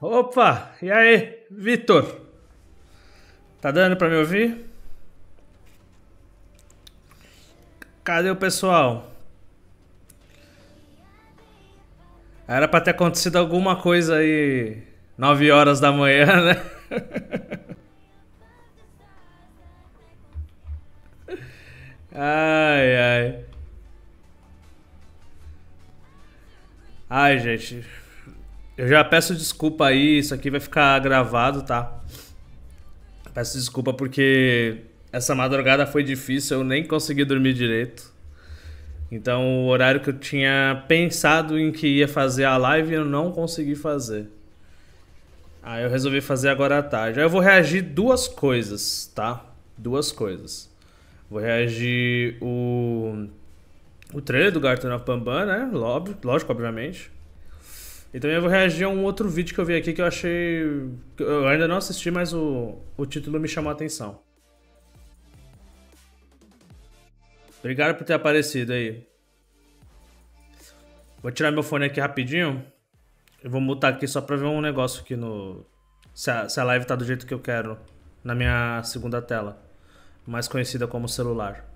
Opa, e aí, Vitor? Tá dando pra me ouvir? Cadê o pessoal? Era pra ter acontecido alguma coisa aí 9 horas da manhã, né? Ai, ai. Ai, gente. Eu já peço desculpa aí, isso aqui vai ficar gravado, tá? Peço desculpa porque essa madrugada foi difícil, eu nem consegui dormir direito. Então, o horário que eu tinha pensado em que ia fazer a live, eu não consegui fazer. Aí eu resolvi fazer agora à tarde. Aí eu vou reagir duas coisas, tá? Duas coisas. Vou reagir o o trailer do Garten of Bamban, né? Lógico, obviamente. E também eu vou reagir a um outro vídeo que eu vi aqui que eu achei. Eu ainda não assisti, mas o, o título me chamou a atenção. Obrigado por ter aparecido aí. Vou tirar meu fone aqui rapidinho. Eu vou mutar aqui só pra ver um negócio aqui no. Se a, se a live tá do jeito que eu quero na minha segunda tela. Mais conhecida como celular.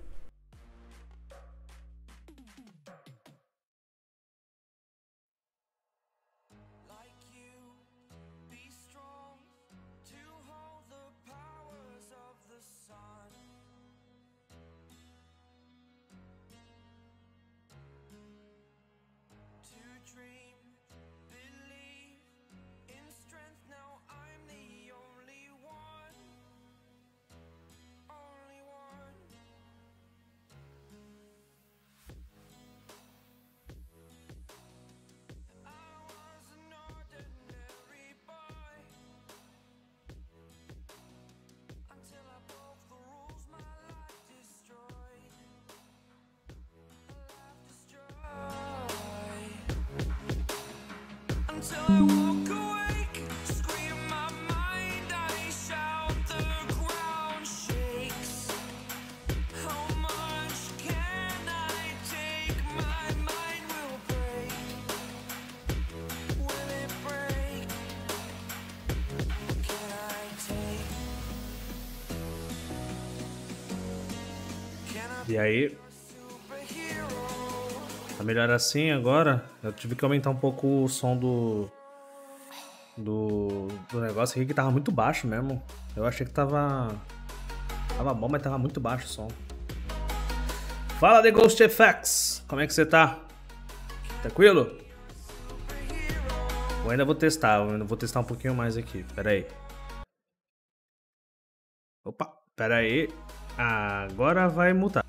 Melhor assim agora? Eu tive que aumentar um pouco o som do. Do, do negócio aqui que tava muito baixo mesmo. Eu achei que tava. Tava bom, mas tava muito baixo o som. Fala The Ghost FX! Como é que você tá? Tranquilo? Eu ainda vou testar, eu ainda vou testar um pouquinho mais aqui. Pera aí. Opa, pera aí. Agora vai mutar.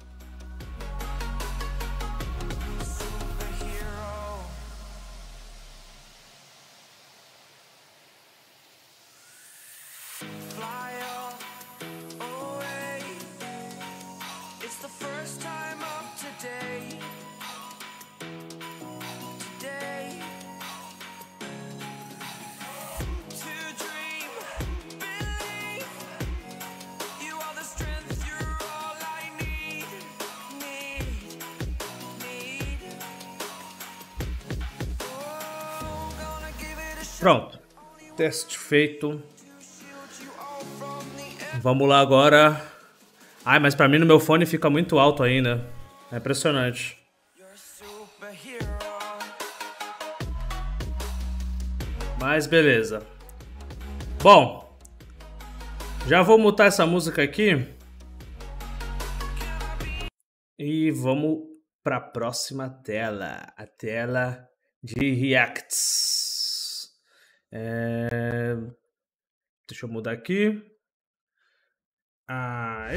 Teste feito. Vamos lá agora. Ai, mas pra mim no meu fone fica muito alto ainda. É impressionante. Mas beleza. Bom, já vou mutar essa música aqui. E vamos para a próxima tela, a tela de reacts. É... Deixa eu mudar aqui. Ah,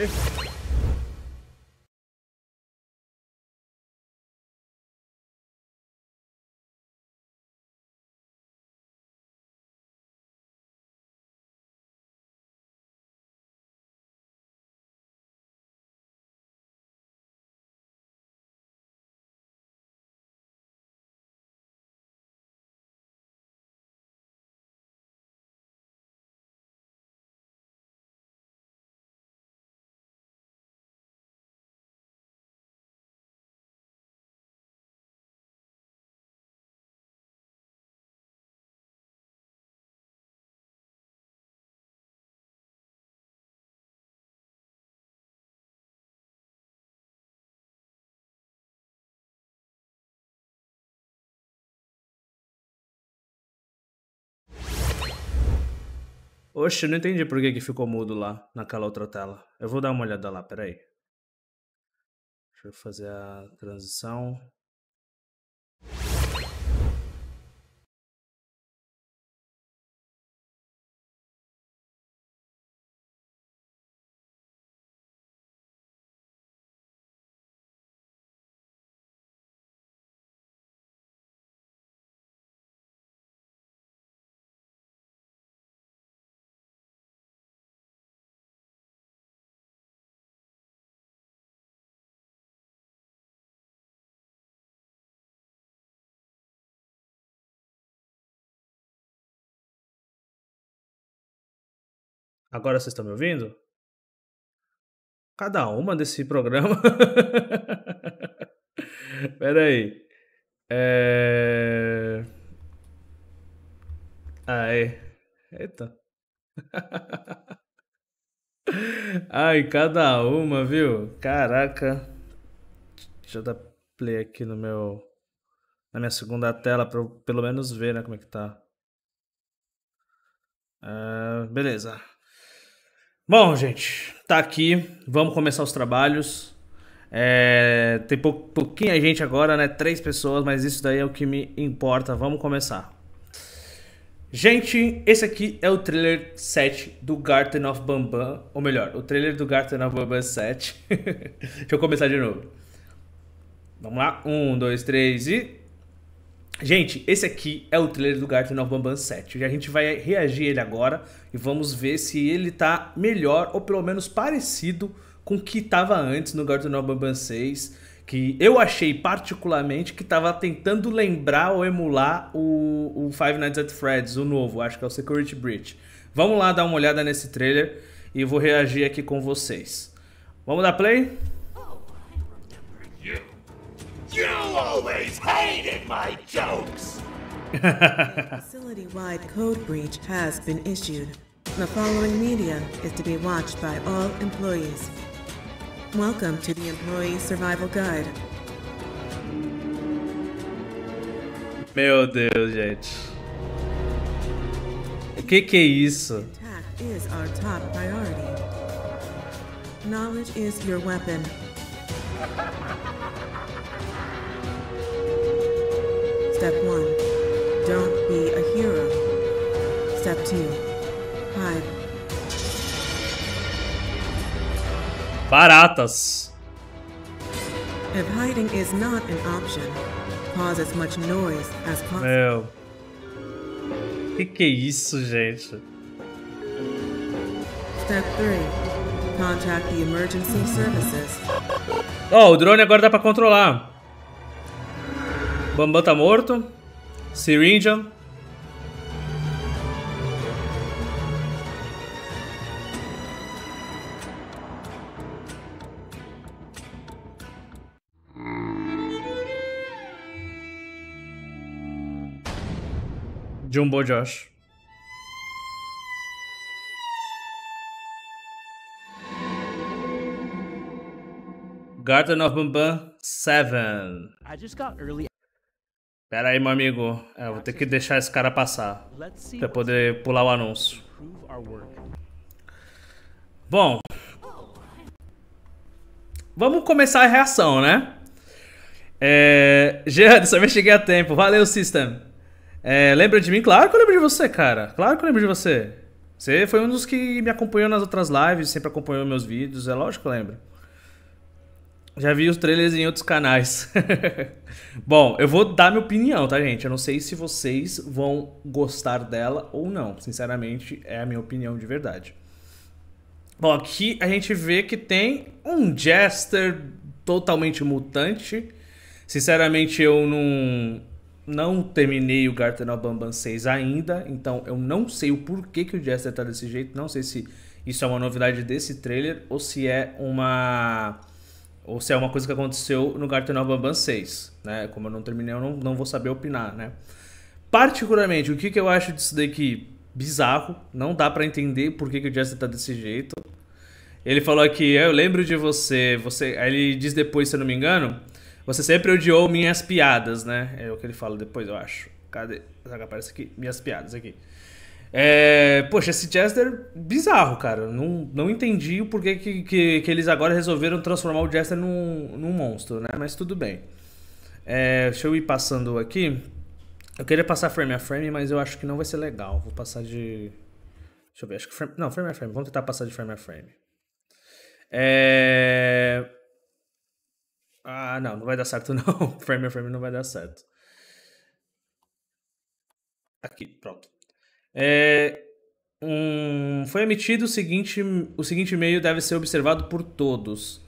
Oxe, não entendi por que, que ficou mudo lá, naquela outra tela. Eu vou dar uma olhada lá, peraí. Deixa eu fazer a transição. Agora vocês estão me ouvindo? Cada uma desse programa. Pera aí. É... Aí. Eita. Ai, cada uma, viu? Caraca. Deixa eu dar play aqui no meu. Na minha segunda tela eu pelo menos ver, né, como é que tá. Uh, beleza. Bom, gente, tá aqui. Vamos começar os trabalhos. É, tem pou, pouquinha gente agora, né? Três pessoas, mas isso daí é o que me importa. Vamos começar. Gente, esse aqui é o trailer 7 do Garten of Bambam. Ou melhor, o trailer do Garten of Bambam 7. Deixa eu começar de novo. Vamos lá. Um, dois, três e. Gente, esse aqui é o trailer do Garten of Bambam 7. A gente vai reagir ele agora e vamos ver se ele tá melhor ou pelo menos parecido com o que estava antes no Garten of Bambam 6, que eu achei particularmente que estava tentando lembrar ou emular o, o Five Nights at Freddy's, o novo, acho que é o Security Breach. Vamos lá dar uma olhada nesse trailer e vou reagir aqui com vocês. Vamos dar play? You always hated my jokes! Facility-wide code breach has been issued. The following media is to be watched by all employees. Welcome to the Employee Survival Guide. Meu Deus, gente. O que que é isso? Attack is our top priority. Knowledge is your weapon. Step 1. Don't be a hero. Step 2. Hide. Baratas. If hiding is not an option, cause as much noise as possible. Meu. Que que é isso, gente? Step 3. Contact the emergency services. Oh, o drone agora dá pra controlar. Bambam tá morto. Syringa. Jumbo Josh. Garden of Bambam 7. I just got early Pera aí, meu amigo. É, vou ter que deixar esse cara passar. Pra poder pular o anúncio. Bom. Vamos começar a reação, né? É... Jean, dessa vez cheguei a tempo. Valeu, System. É, lembra de mim? Claro que eu lembro de você, cara. Claro que eu lembro de você. Você foi um dos que me acompanhou nas outras lives, sempre acompanhou meus vídeos. É lógico que eu lembro. Já vi os trailers em outros canais. Bom, eu vou dar minha opinião, tá, gente? Eu não sei se vocês vão gostar dela ou não. Sinceramente, é a minha opinião de verdade. Bom, aqui a gente vê que tem um Jester totalmente mutante. Sinceramente, eu não, não terminei o Garten of Bambam 6 ainda, então eu não sei o porquê que o Jester tá desse jeito. Não sei se isso é uma novidade desse trailer ou se é uma ou se é uma coisa que aconteceu no Garten of Bambam 6, né? Como eu não terminei, eu não, não vou saber opinar, né? Particularmente, o que, que eu acho disso daqui bizarro, não dá para entender por que, que o Jesse tá desse jeito. Ele falou aqui, eu lembro de você, você, aí ele diz depois, se eu não me engano, você sempre odiou minhas piadas, né? É o que ele fala depois, eu acho. Cadê? Aparece aqui, minhas piadas aqui. É, poxa, esse Jester, bizarro, cara. Não, não entendi o porquê que, que, que eles agora resolveram transformar o Jester num, num monstro, né? Mas tudo bem. É, deixa eu ir passando aqui. Eu queria passar frame a frame, mas eu acho que não vai ser legal. Vou passar de. Deixa eu ver, acho que frame. Não, frame a frame. Vamos tentar passar de frame a frame. É. Ah, não, não vai dar certo não. frame a frame não vai dar certo. Aqui, pronto. É, um, foi emitido o seguinte, o seguinte e-mail deve ser observado por todos.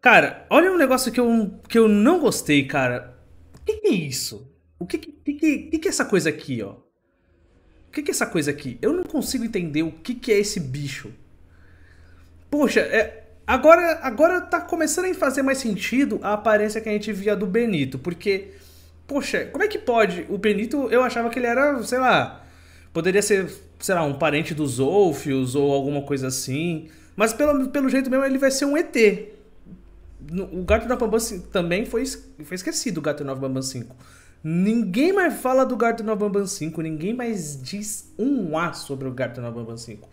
Cara, olha um negócio que eu, que eu não gostei, cara. O que, que é isso? O que, que, que, que é essa coisa aqui, ó? O que, que é essa coisa aqui? Eu não consigo entender o que, que é esse bicho. Poxa, é, agora, agora tá começando a fazer mais sentido a aparência que a gente via do Benito, porque, poxa, como é que pode? O Benito, eu achava que ele era, sei lá, poderia ser, sei lá, um parente dos Olfios ou alguma coisa assim, mas pelo, pelo jeito mesmo ele vai ser um ET. O Gato da Bambam também foi, foi esquecido, o Gato da Bambam 5. Ninguém mais fala do Garten Bambam 5, ninguém mais diz um A sobre o Garten Bambam 5.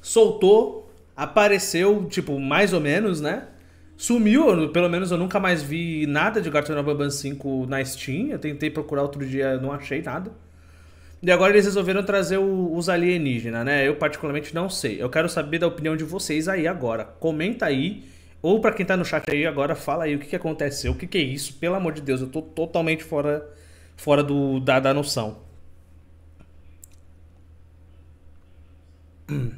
Soltou, apareceu, tipo, mais ou menos, né? Sumiu, pelo menos eu nunca mais vi nada de Garten Bambam 5 na Steam. Eu tentei procurar outro dia, não achei nada. E agora eles resolveram trazer o, os alienígenas, né? Eu particularmente não sei. Eu quero saber da opinião de vocês aí agora. Comenta aí ou para quem tá no chat aí agora, fala aí o que, que aconteceu, o que, que é isso, pelo amor de Deus, eu tô totalmente fora, fora do, da, da noção.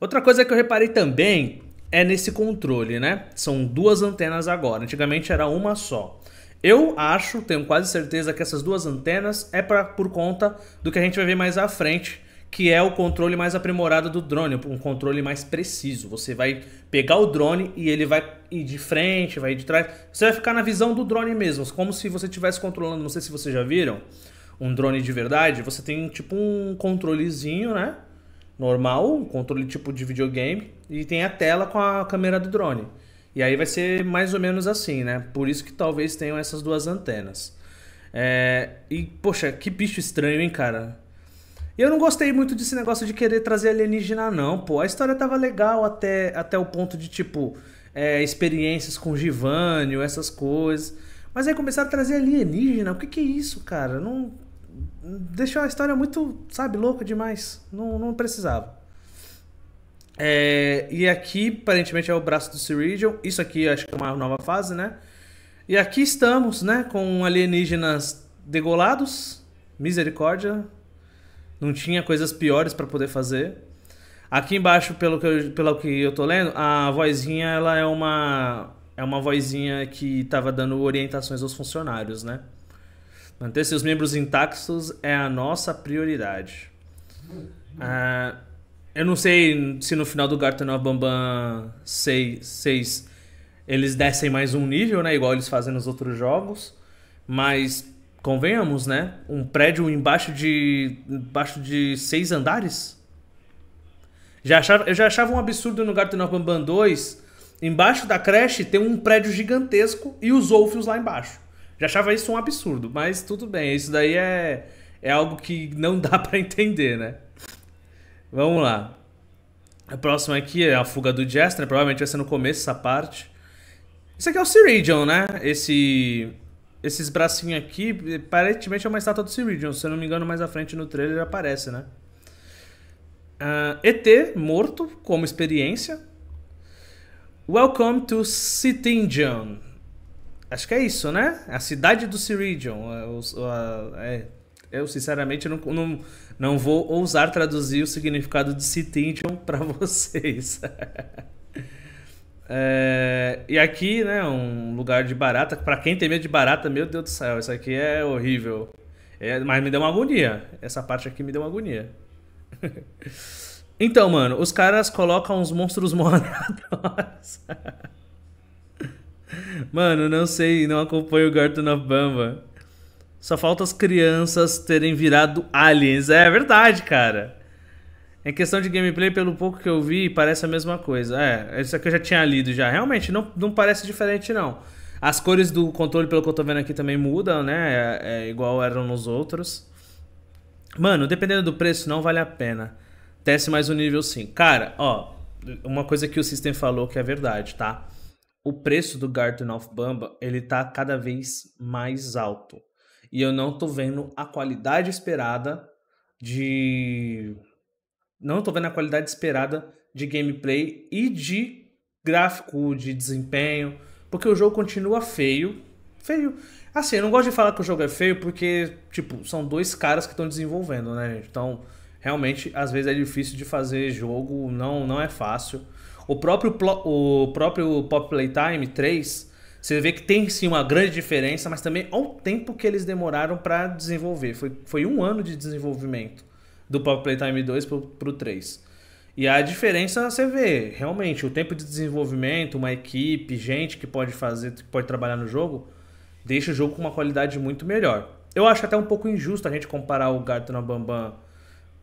Outra coisa que eu reparei também é nesse controle, né? São duas antenas agora. Antigamente era uma só. Eu acho, tenho quase certeza que essas duas antenas é pra, por conta do que a gente vai ver mais à frente, que é o controle mais aprimorado do drone, um controle mais preciso. Você vai pegar o drone e ele vai ir de frente, vai ir de trás. Você vai ficar na visão do drone mesmo, como se você estivesse controlando. Não sei se vocês já viram um drone de verdade. Você tem tipo um controlezinho, né? Normal, um controle tipo de videogame, e tem a tela com a câmera do drone. E aí vai ser mais ou menos assim, né? Por isso que talvez tenham essas duas antenas. É... E, poxa, que bicho estranho, hein, cara? Eu não gostei muito desse negócio de querer trazer alienígena, não, pô. A história tava legal até, até o ponto de, tipo, é, experiências com Givânio, essas coisas. Mas aí começaram a trazer alienígena. O que, que é isso, cara? Não. Deixou a história muito, sabe, louca demais. Não, não precisava. É, e aqui, aparentemente, é o braço do Ciridion. Isso aqui acho que é uma nova fase, né? E aqui estamos, né? Com alienígenas degolados. Misericórdia. Não tinha coisas piores para poder fazer. Aqui embaixo, pelo que, eu, pelo que eu tô lendo, a vozinha ela é uma é uma vozinha que estava dando orientações aos funcionários, né? Manter seus membros intactos é a nossa prioridade. Ah, eu não sei se no final do Garten of Bambam 6, 6 eles descem mais um nível, né? Igual eles fazem nos outros jogos. Mas convenhamos, né? Um prédio embaixo de embaixo de seis andares. Já achava, eu já achava um absurdo no Garten of Bambam 2, embaixo da creche tem um prédio gigantesco e os Wolfios lá embaixo. Já achava isso um absurdo, mas tudo bem, isso daí é, é algo que não dá para entender, né? Vamos lá. A próxima aqui é a fuga do Jester, provavelmente vai ser no começo essa parte. Isso aqui é o Ciridion, né? Esse esses bracinhos aqui, aparentemente é uma estátua do Ciridion. Se eu não me engano, mais à frente no trailer aparece, né? Uh, ET morto como experiência. Welcome to Citindion. Acho que é isso, né? A cidade do Ciridion. É, eu, sinceramente, não, não, não vou ousar traduzir o significado de Citindion para vocês. É, e aqui, né, um lugar de barata. Para quem tem medo de barata, meu Deus do céu, isso aqui é horrível. É, mas me deu uma agonia. Essa parte aqui me deu uma agonia. então, mano, os caras colocam uns monstros moradores. mano, não sei, não acompanho o Garden of Bamba. Só falta as crianças terem virado aliens. É verdade, cara. Em questão de gameplay, pelo pouco que eu vi, parece a mesma coisa. É, isso aqui eu já tinha lido já. Realmente, não, não parece diferente, não. As cores do controle, pelo que eu tô vendo aqui, também mudam, né? É, é igual eram nos outros. Mano, dependendo do preço, não vale a pena. Desce mais um nível sim. Cara, ó, uma coisa que o System falou que é verdade, tá? O preço do Garden of Bamba, ele tá cada vez mais alto. E eu não tô vendo a qualidade esperada de. Não tô vendo a qualidade esperada de gameplay e de gráfico, de desempenho. Porque o jogo continua feio. Feio. Assim, eu não gosto de falar que o jogo é feio porque, tipo, são dois caras que estão desenvolvendo, né? Então, realmente, às vezes é difícil de fazer jogo, não, não é fácil. O próprio, o próprio Pop Playtime 3, você vê que tem sim uma grande diferença, mas também ao tempo que eles demoraram para desenvolver. Foi, foi um ano de desenvolvimento do Pop Playtime 2 pro, pro 3. E a diferença você vê, realmente, o tempo de desenvolvimento, uma equipe, gente que pode fazer, que pode trabalhar no jogo, deixa o jogo com uma qualidade muito melhor. Eu acho até um pouco injusto a gente comparar o Garten Bambam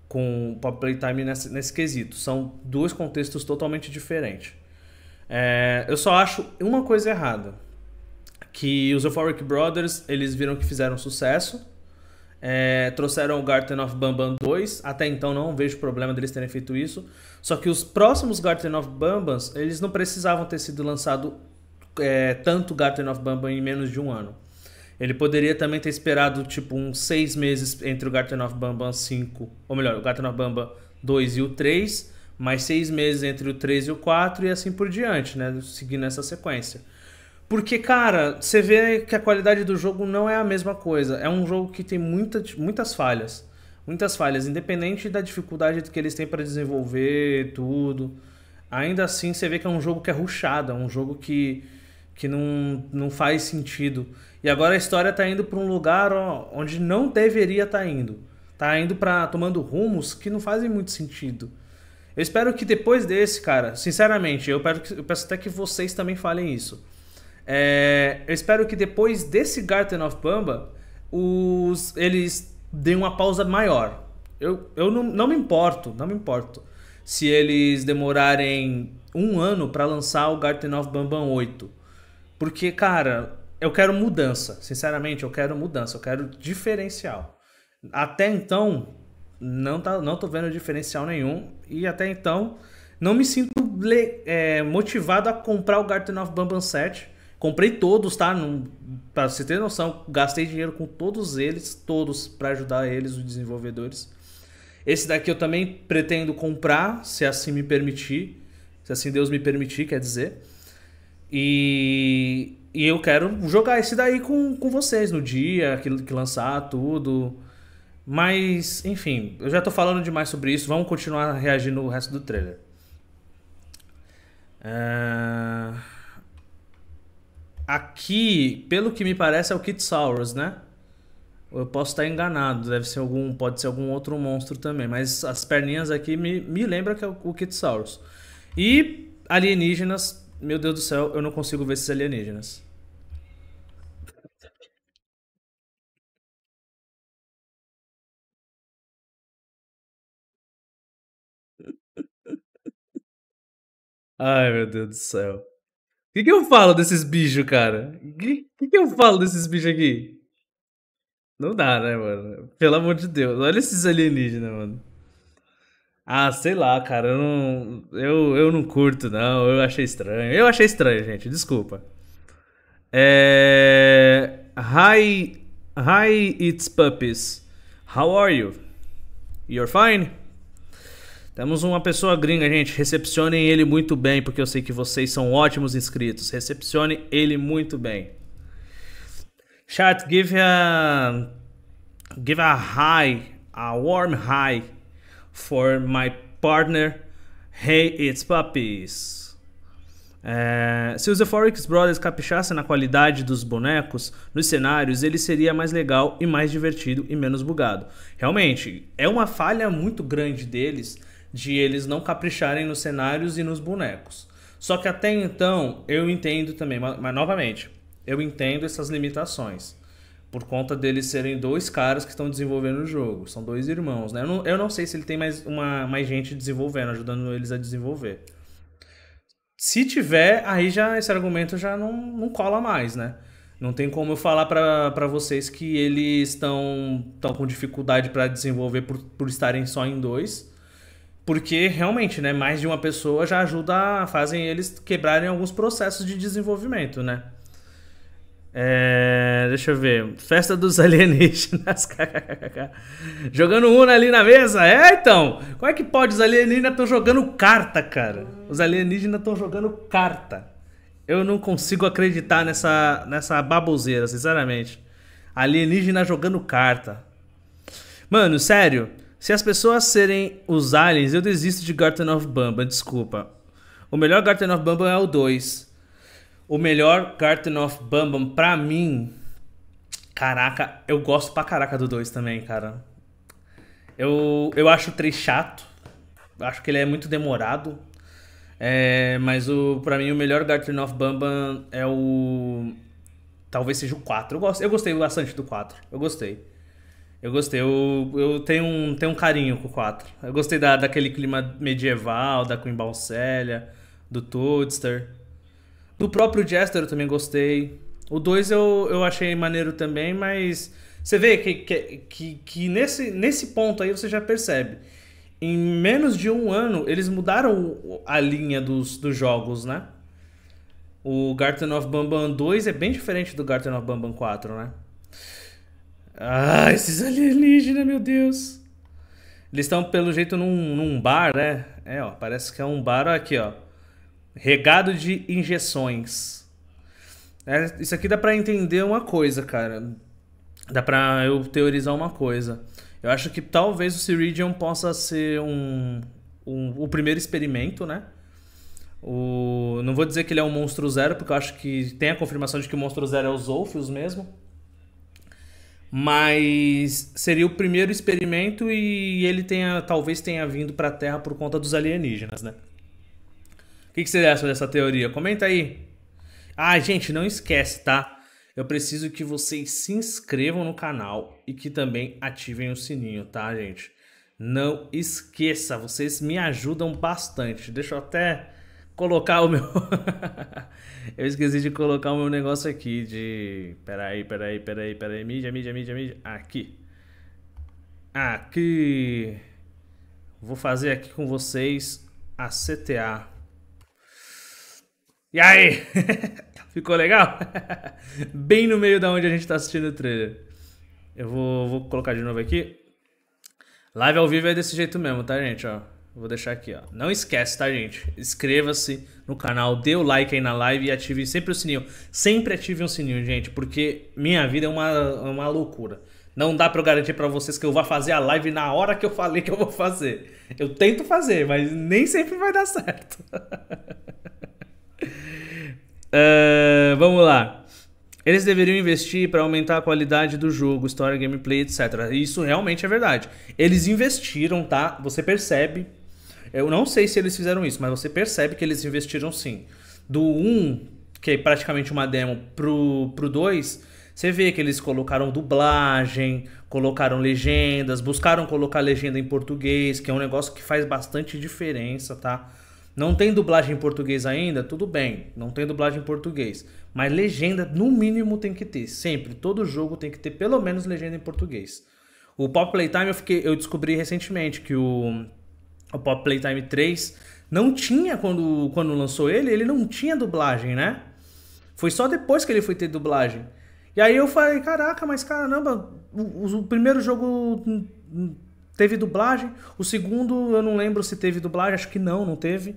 com o Pop Playtime nesse, nesse quesito. São dois contextos totalmente diferentes. É, eu só acho uma coisa errada. Que os Euphoric Brothers, eles viram que fizeram sucesso. É, trouxeram o Garten of Bambam 2. Até então não vejo problema deles terem feito isso. Só que os próximos Garten of Bambans, eles não precisavam ter sido lançados é, tanto Garden of Bambam em menos de um ano. Ele poderia também ter esperado tipo uns seis meses entre o Garden of Bambam 5, ou melhor, o Garden of Bambam 2 e o 3, mais seis meses entre o 3 e o 4 e assim por diante, né? Seguindo essa sequência. Porque, cara, você vê que a qualidade do jogo não é a mesma coisa. É um jogo que tem muita, muitas falhas. Muitas falhas, independente da dificuldade que eles têm para desenvolver tudo. Ainda assim, você vê que é um jogo que é ruchado, é um jogo que que não, não faz sentido. E agora a história está indo para um lugar ó, onde não deveria estar tá indo. Tá indo para tomando rumos que não fazem muito sentido. Eu espero que depois desse, cara, sinceramente, eu, eu peço até que vocês também falem isso. É, eu espero que depois desse Garden of Bamba, os, eles deem uma pausa maior. Eu, eu não, não me importo, não me importo. Se eles demorarem um ano para lançar o Garden of Bambam 8 porque, cara, eu quero mudança. Sinceramente, eu quero mudança. Eu quero diferencial. Até então, não, tá, não tô vendo diferencial nenhum. E até então, não me sinto é, motivado a comprar o Garden of Bambam 7. Comprei todos, tá? Não, pra você ter noção, gastei dinheiro com todos eles, todos, para ajudar eles, os desenvolvedores. Esse daqui eu também pretendo comprar, se assim me permitir. Se assim Deus me permitir, quer dizer. E, e eu quero jogar esse daí com, com vocês no dia que, que lançar tudo. Mas, enfim, eu já tô falando demais sobre isso. Vamos continuar reagindo no resto do trailer. É... Aqui, pelo que me parece, é o Kit Saurus, né? Eu posso estar enganado, deve ser algum, pode ser algum outro monstro também, mas as perninhas aqui me, me lembram que é o, o Kit Saurus. E alienígenas meu Deus do céu, eu não consigo ver esses alienígenas. Ai, meu Deus do céu. Que, que eu falo desses bichos, cara? O que, que, que eu falo desses bichos aqui? Não dá, né, mano? Pelo amor de Deus. Olha esses alienígenas, mano. Ah, sei lá, cara, eu não, eu, eu não curto, não. Eu achei estranho. Eu achei estranho, gente, desculpa. É... Hi, hi, it's puppies. How are you? You're fine? Temos uma pessoa gringa, gente. Recepcionem ele muito bem, porque eu sei que vocês são ótimos inscritos. Recepcione ele muito bem. Chat, give a give a high, a warm high for my partner. Hey, it's puppies. É, se os Euphoric Brothers caprichassem na qualidade dos bonecos nos cenários, ele seria mais legal e mais divertido e menos bugado. Realmente, é uma falha muito grande deles de eles não capricharem nos cenários e nos bonecos. Só que até então eu entendo também, mas novamente, eu entendo essas limitações por conta deles serem dois caras que estão desenvolvendo o jogo. São dois irmãos, né? Eu não, eu não sei se ele tem mais, uma, mais gente desenvolvendo, ajudando eles a desenvolver. Se tiver, aí já esse argumento já não, não cola mais, né? Não tem como eu falar para vocês que eles estão com dificuldade para desenvolver por, por estarem só em dois. Porque realmente, né, mais de uma pessoa já ajuda, fazem eles quebrarem alguns processos de desenvolvimento, né? É, deixa eu ver. Festa dos alienígenas. jogando Uno ali na mesa. É, então. Como é que pode? Os alienígenas estão jogando carta, cara. Os alienígenas estão jogando carta. Eu não consigo acreditar nessa, nessa baboseira, sinceramente. Alienígena jogando carta. Mano, sério. Se as pessoas serem os aliens, eu desisto de Garten of Bamba, desculpa. O melhor Garten of Bamba é o 2. O melhor Garten of Bambam pra mim. Caraca, eu gosto pra caraca do 2 também, cara. Eu, eu acho o 3 chato. Acho que ele é muito demorado. É, mas o, pra mim o melhor Garten of Bambam é o. Talvez seja o 4. Eu, gosto, eu gostei bastante do 4. Eu gostei. Eu gostei. Eu, eu tenho, um, tenho um carinho com o 4. Eu gostei da, daquele clima medieval, da Queen Balcélia, do Toadster. Do próprio Jester eu também gostei. O 2 eu, eu achei maneiro também, mas você vê que, que, que, que, nesse, nesse ponto aí você já percebe. Em menos de um ano, eles mudaram a linha dos, dos jogos, né? O Garten of Bambam 2 é bem diferente do Garten of Bambam 4, né? Ah, esses alienígenas, meu Deus. Eles estão, pelo jeito, num, num bar, né? É, ó, parece que é um bar, ó, aqui, ó. Regado de injeções. É, isso aqui dá pra entender uma coisa, cara. Dá pra eu teorizar uma coisa. Eu acho que talvez o Ciridion possa ser um, um, o primeiro experimento, né? O, não vou dizer que ele é um monstro zero, porque eu acho que tem a confirmação de que o monstro zero é os Zolfios mesmo. Mas seria o primeiro experimento e ele tenha, talvez tenha vindo para a Terra por conta dos alienígenas, né? que, que você acha dessa teoria? Comenta aí. Ah, gente, não esquece, tá? Eu preciso que vocês se inscrevam no canal e que também ativem o sininho, tá, gente? Não esqueça, vocês me ajudam bastante. Deixa eu até colocar o meu. eu esqueci de colocar o meu negócio aqui de. Peraí, peraí, peraí, peraí. Mídia, mídia, mídia, mídia. Aqui. Aqui. Vou fazer aqui com vocês a CTA. E aí? Ficou legal? Bem no meio da onde a gente tá assistindo o trailer. Eu vou, vou colocar de novo aqui. Live ao vivo é desse jeito mesmo, tá, gente? Ó, vou deixar aqui, ó. Não esquece, tá, gente? Inscreva-se no canal, dê o like aí na live e ative sempre o sininho. Sempre ative um sininho, gente, porque minha vida é uma, uma loucura. Não dá pra eu garantir pra vocês que eu vou fazer a live na hora que eu falei que eu vou fazer. Eu tento fazer, mas nem sempre vai dar certo. Uh, vamos lá. Eles deveriam investir para aumentar a qualidade do jogo, história, gameplay, etc. Isso realmente é verdade. Eles investiram, tá? Você percebe. Eu não sei se eles fizeram isso, mas você percebe que eles investiram sim. Do 1, que é praticamente uma demo, pro, pro 2, você vê que eles colocaram dublagem, colocaram legendas, buscaram colocar legenda em português, que é um negócio que faz bastante diferença, tá? Não tem dublagem em português ainda? Tudo bem, não tem dublagem em português. Mas legenda, no mínimo, tem que ter. Sempre, todo jogo tem que ter pelo menos legenda em português. O Pop Playtime eu, fiquei, eu descobri recentemente que o, o Pop Playtime 3 não tinha, quando, quando lançou ele, ele não tinha dublagem, né? Foi só depois que ele foi ter dublagem. E aí eu falei, caraca, mas caramba, o, o primeiro jogo teve dublagem. O segundo, eu não lembro se teve dublagem, acho que não, não teve.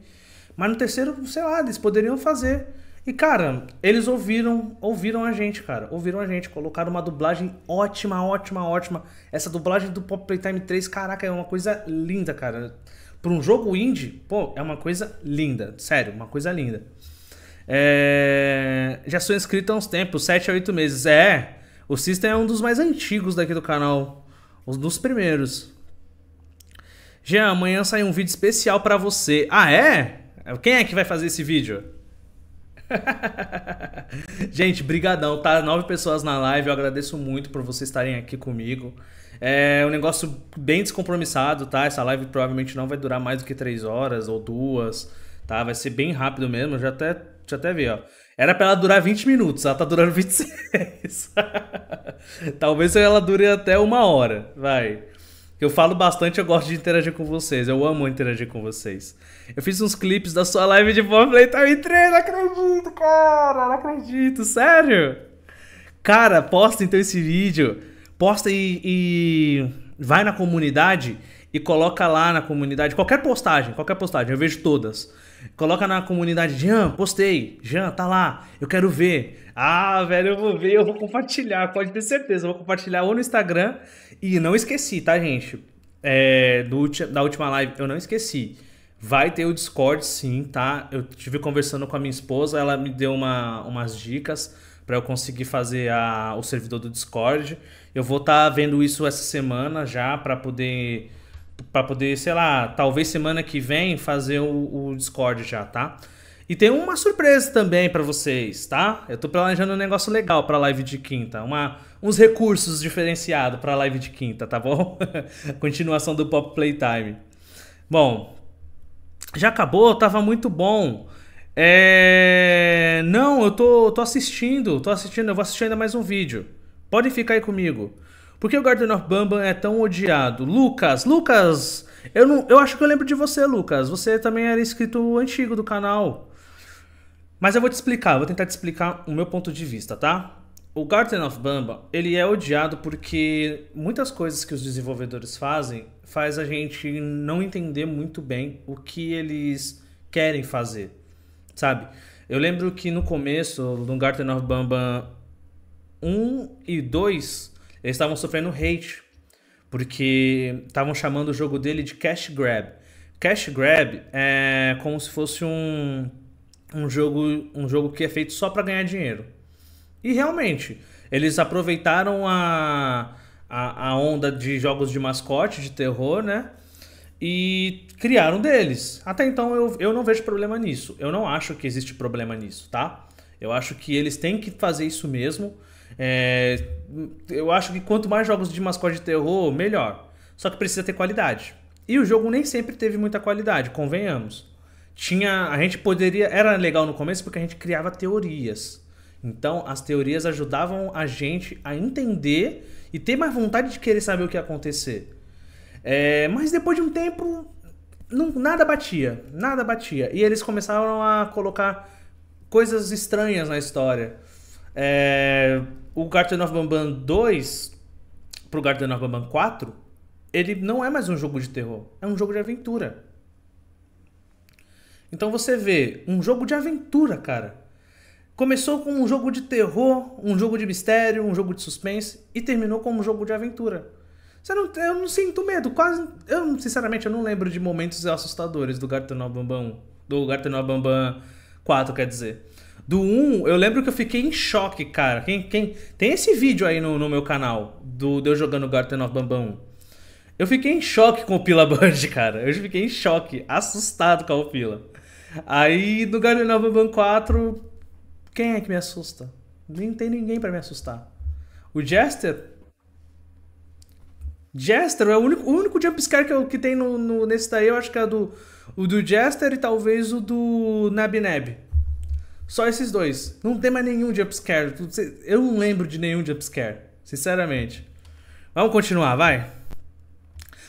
Mas no terceiro, sei lá, eles poderiam fazer. E, cara, eles ouviram, ouviram a gente, cara. Ouviram a gente, colocaram uma dublagem ótima, ótima, ótima. Essa dublagem do Pop Playtime 3, caraca, é uma coisa linda, cara. Para um jogo indie, pô, é uma coisa linda. Sério, uma coisa linda. É... Já sou inscrito há uns tempos, 7 a 8 meses. É, o System é um dos mais antigos daqui do canal. Um dos primeiros. Jean, amanhã sai um vídeo especial para você. Ah, é? Quem é que vai fazer esse vídeo? Gente, brigadão, tá? Nove pessoas na live, eu agradeço muito por vocês estarem aqui comigo. É um negócio bem descompromissado, tá? Essa live provavelmente não vai durar mais do que três horas ou duas, tá? Vai ser bem rápido mesmo. Eu já até eu até ver, ó. Era pra ela durar 20 minutos, ela tá durando 26. Talvez ela dure até uma hora, vai. Eu falo bastante, eu gosto de interagir com vocês. Eu amo interagir com vocês. Eu fiz uns clipes da sua live de Pop Playtime 3, não acredito, cara, não acredito, sério. Cara, posta então esse vídeo, posta e, e vai na comunidade e coloca lá na comunidade, qualquer postagem, qualquer postagem, eu vejo todas. Coloca na comunidade, Jean, postei, Jean, tá lá, eu quero ver. Ah, velho, eu vou ver, eu vou compartilhar, pode ter certeza, eu vou compartilhar ou no Instagram. E não esqueci, tá, gente? É, do, da última live, eu não esqueci. Vai ter o Discord sim, tá? Eu tive conversando com a minha esposa, ela me deu uma, umas dicas para eu conseguir fazer a, o servidor do Discord. Eu vou estar tá vendo isso essa semana já para poder para poder, sei lá, talvez semana que vem fazer o, o Discord já, tá? E tem uma surpresa também para vocês, tá? Eu tô planejando um negócio legal para live de quinta, uma, uns recursos diferenciados para live de quinta, tá bom? Continuação do Pop Playtime. Bom, já acabou, tava muito bom. É... Não, eu tô, tô assistindo, tô assistindo, eu vou assistir ainda mais um vídeo. Pode ficar aí comigo. Por que o Garden of Bambam é tão odiado? Lucas, Lucas, eu, não, eu acho que eu lembro de você, Lucas. Você também era inscrito antigo do canal. Mas eu vou te explicar, vou tentar te explicar o meu ponto de vista, tá? O Garden of Bamba, ele é odiado porque muitas coisas que os desenvolvedores fazem faz a gente não entender muito bem o que eles querem fazer, sabe? Eu lembro que no começo, no Garden of Bamba 1 e 2, eles estavam sofrendo hate, porque estavam chamando o jogo dele de Cash Grab. Cash Grab é como se fosse um, um, jogo, um jogo que é feito só para ganhar dinheiro. E realmente, eles aproveitaram a, a, a onda de jogos de mascote, de terror, né? E criaram deles. Até então eu, eu não vejo problema nisso. Eu não acho que existe problema nisso, tá? Eu acho que eles têm que fazer isso mesmo. É, eu acho que quanto mais jogos de mascote de terror, melhor. Só que precisa ter qualidade. E o jogo nem sempre teve muita qualidade, convenhamos. Tinha, a gente poderia, era legal no começo porque a gente criava teorias. Então, as teorias ajudavam a gente a entender e ter mais vontade de querer saber o que ia acontecer. É, mas depois de um tempo, não, nada batia, nada batia. E eles começaram a colocar coisas estranhas na história. É, o Garden of Bambam 2 pro Garden of Bambam 4, ele não é mais um jogo de terror, é um jogo de aventura. Então você vê um jogo de aventura, cara. Começou com um jogo de terror, um jogo de mistério, um jogo de suspense e terminou como um jogo de aventura. Não, eu não sinto medo, quase. Eu, sinceramente, eu não lembro de momentos assustadores do Garten Bambam. Do Garten Bambam 4, quer dizer. Do 1, eu lembro que eu fiquei em choque, cara. Quem, quem... Tem esse vídeo aí no, no meu canal, do, de eu jogando Garten of Bambam 1. Eu fiquei em choque com o Pila Band, cara. Eu fiquei em choque, assustado com o Pila. Aí no Garden of Bambam 4, quem é que me assusta? Nem tem ninguém para me assustar. O Jester? Jester é o único, o único jumpscare que, que tem no, no, nesse daí, eu acho que é do, o do Jester e talvez o do Nab Nab. Só esses dois. Não tem mais nenhum jumpscare. Eu não lembro de nenhum jumpscare. Sinceramente. Vamos continuar, vai.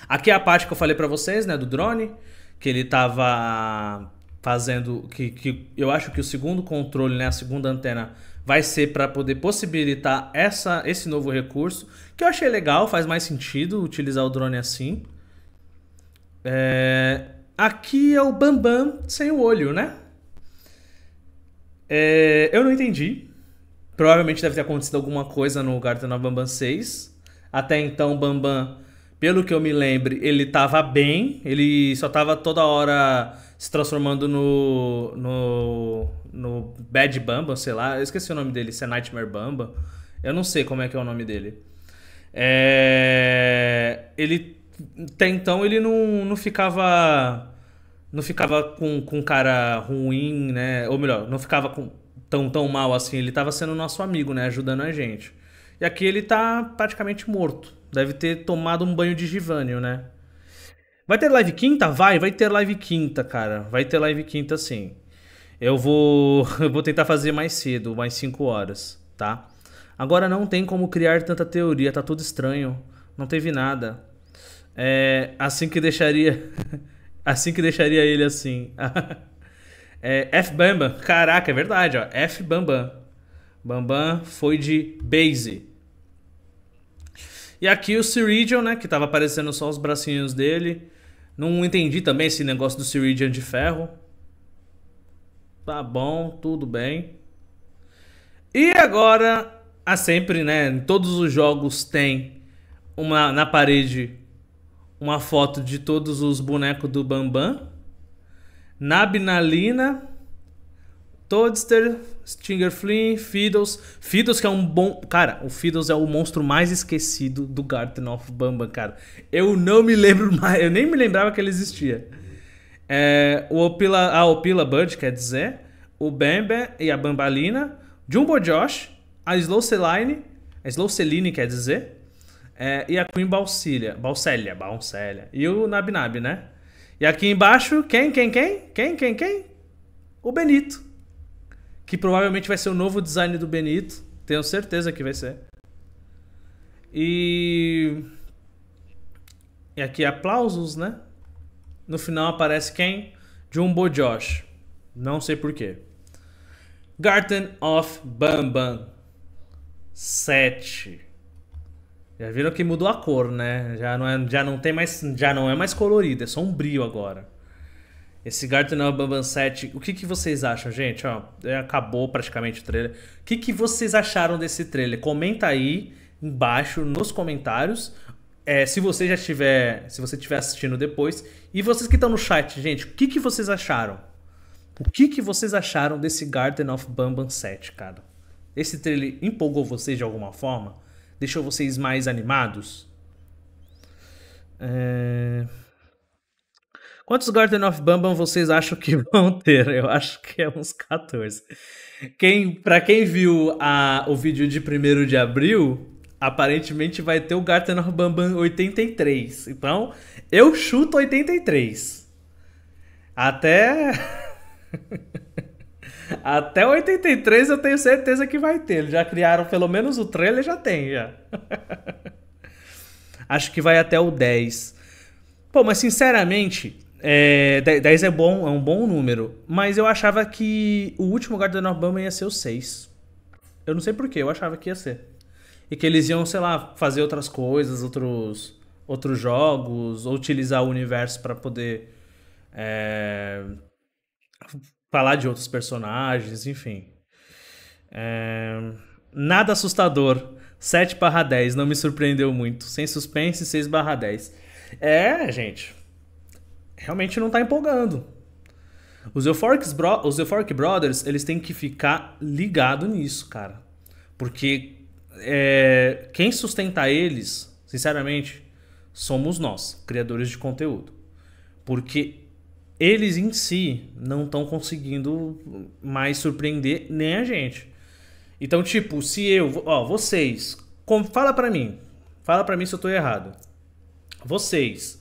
Aqui é a parte que eu falei para vocês, né? Do drone. Que ele tava fazendo. Que, que eu acho que o segundo controle, né? A segunda antena vai ser para poder possibilitar essa, esse novo recurso. Que eu achei legal, faz mais sentido utilizar o drone assim. É... Aqui é o Bambam sem o olho, né? É, eu não entendi. Provavelmente deve ter acontecido alguma coisa no Garten of Bambam 6. Até então, Bambam, pelo que eu me lembre, ele tava bem. Ele só tava toda hora se transformando no. no. no Bad Bamba, sei lá. Eu esqueci o nome dele, se é Nightmare Bamba. Eu não sei como é que é o nome dele. É, ele. Até então ele não, não ficava não ficava com, com cara ruim, né? Ou melhor, não ficava com, tão, tão mal assim. Ele estava sendo nosso amigo, né? Ajudando a gente. E aqui ele tá praticamente morto. Deve ter tomado um banho de Givânio, né? Vai ter live quinta? Vai, vai ter live quinta, cara. Vai ter live quinta sim. Eu vou, eu vou tentar fazer mais cedo, mais 5 horas, tá? Agora não tem como criar tanta teoria, tá tudo estranho. Não teve nada. É, assim que deixaria. assim que deixaria ele assim. é, F Bambam. Caraca, é verdade, ó. F Bambam. Bambam foi de base. E aqui o Ciridion, né? Que tava aparecendo só os bracinhos dele. Não entendi também esse negócio do Ciridion de ferro. Tá bom, tudo bem. E agora, a sempre, né? Em todos os jogos tem uma na parede uma foto de todos os bonecos do Bambam. Nabinalina, Toadster, Stinger Flynn, Fiddles. Fiddles que é um bom... Cara, o Fiddles é o monstro mais esquecido do Garden of Bambam, cara. Eu não me lembro mais... Eu nem me lembrava que ele existia. É, o Opila, a Opila Bird, quer dizer. O Bembe e a Bambalina. Jumbo Josh. A Slow Celine. A Slow Celine, quer dizer. É, e a Queen Balcília. Balcélia, Balcélia. E o Nabinab, né? E aqui embaixo, quem, quem, quem? Quem, quem, quem? O Benito. Que provavelmente vai ser o novo design do Benito. Tenho certeza que vai ser. E. E aqui aplausos, né? No final aparece quem? Jumbo Josh. Não sei porquê. Garden of Bambam 7. Já viram que mudou a cor, né? Já não, é, já não tem mais. Já não é mais colorido, é sombrio agora. Esse Garden of Bambam 7, o que, que vocês acham, gente? Ó, é, acabou praticamente o trailer. O que, que vocês acharam desse trailer? Comenta aí embaixo nos comentários. É, se você já estiver. Se você estiver assistindo depois. E vocês que estão no chat, gente, o que, que vocês acharam? O que, que vocês acharam desse Garden of Bambam 7, cara? Esse trailer empolgou vocês de alguma forma? Deixou vocês mais animados? É... Quantos Garden of Bambam vocês acham que vão ter? Eu acho que é uns 14. Quem, para quem viu a, o vídeo de 1 de abril, aparentemente vai ter o Garden of Bambam 83. Então, eu chuto 83. Até. Até 83 eu tenho certeza que vai ter. Eles já criaram pelo menos o trailer, já tem, já. Acho que vai até o 10. Pô, mas sinceramente, é, 10 é bom, é um bom número. Mas eu achava que o último Garden of Bama ia ser o 6. Eu não sei porquê, eu achava que ia ser. E que eles iam, sei lá, fazer outras coisas, outros, outros jogos, ou utilizar o universo para poder é, falar de outros personagens, enfim. É... Nada assustador. 7 barra 10, não me surpreendeu muito. Sem suspense, 6 barra 10. É, gente. Realmente não tá empolgando. Os Euphoric, Bro os Euphoric Brothers, eles têm que ficar ligado nisso, cara. Porque é, quem sustenta eles, sinceramente, somos nós, criadores de conteúdo. Porque eles em si não estão conseguindo mais surpreender nem a gente. Então, tipo, se eu, ó, vocês, com, fala para mim, fala para mim se eu tô errado. Vocês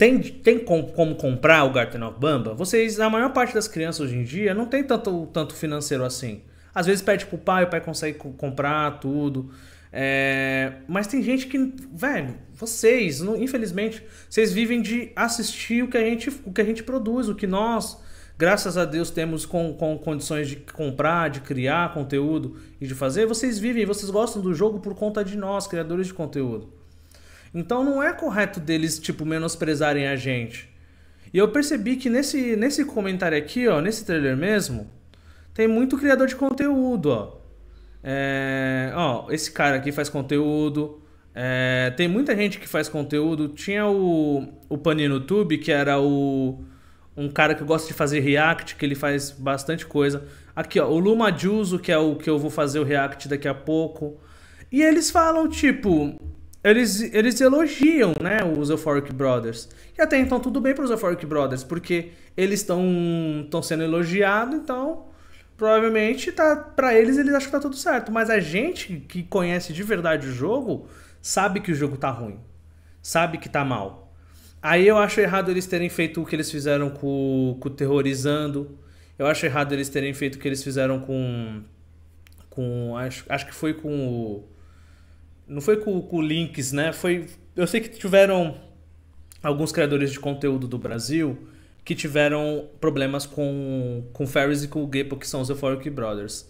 tem, tem como, como comprar o Garten of Bamba? Vocês, a maior parte das crianças hoje em dia não tem tanto, tanto financeiro assim. Às vezes pede pro pai, o pai consegue comprar tudo. É, mas tem gente que, velho, vocês, não, infelizmente, vocês vivem de assistir o que a gente, o que a gente produz, o que nós, graças a Deus, temos com, com condições de comprar, de criar conteúdo e de fazer. Vocês vivem, vocês gostam do jogo por conta de nós, criadores de conteúdo. Então não é correto deles, tipo, menosprezarem a gente. E eu percebi que nesse, nesse comentário aqui, ó, nesse trailer mesmo, tem muito criador de conteúdo, ó. É, ó, esse cara aqui faz conteúdo. É, tem muita gente que faz conteúdo. Tinha o, o Panino Tube, que era o, um cara que gosta de fazer react, que ele faz bastante coisa. Aqui, ó, o Luma Juso, que é o que eu vou fazer o react daqui a pouco. E eles falam, tipo, eles, eles elogiam, né, os Euphoric Brothers. E até então tudo bem para os Euphoric Brothers, porque eles estão sendo elogiados, então provavelmente tá para eles eles acham que tá tudo certo, mas a gente que conhece de verdade o jogo sabe que o jogo tá ruim, sabe que tá mal. Aí eu acho errado eles terem feito o que eles fizeram com, com o Terrorizando. Eu acho errado eles terem feito o que eles fizeram com. com acho, acho que foi com o. Não foi com, com o Links, né? Foi. Eu sei que tiveram alguns criadores de conteúdo do Brasil que tiveram problemas com, com Ferris e com o Gepo, que são os Euphoric Brothers.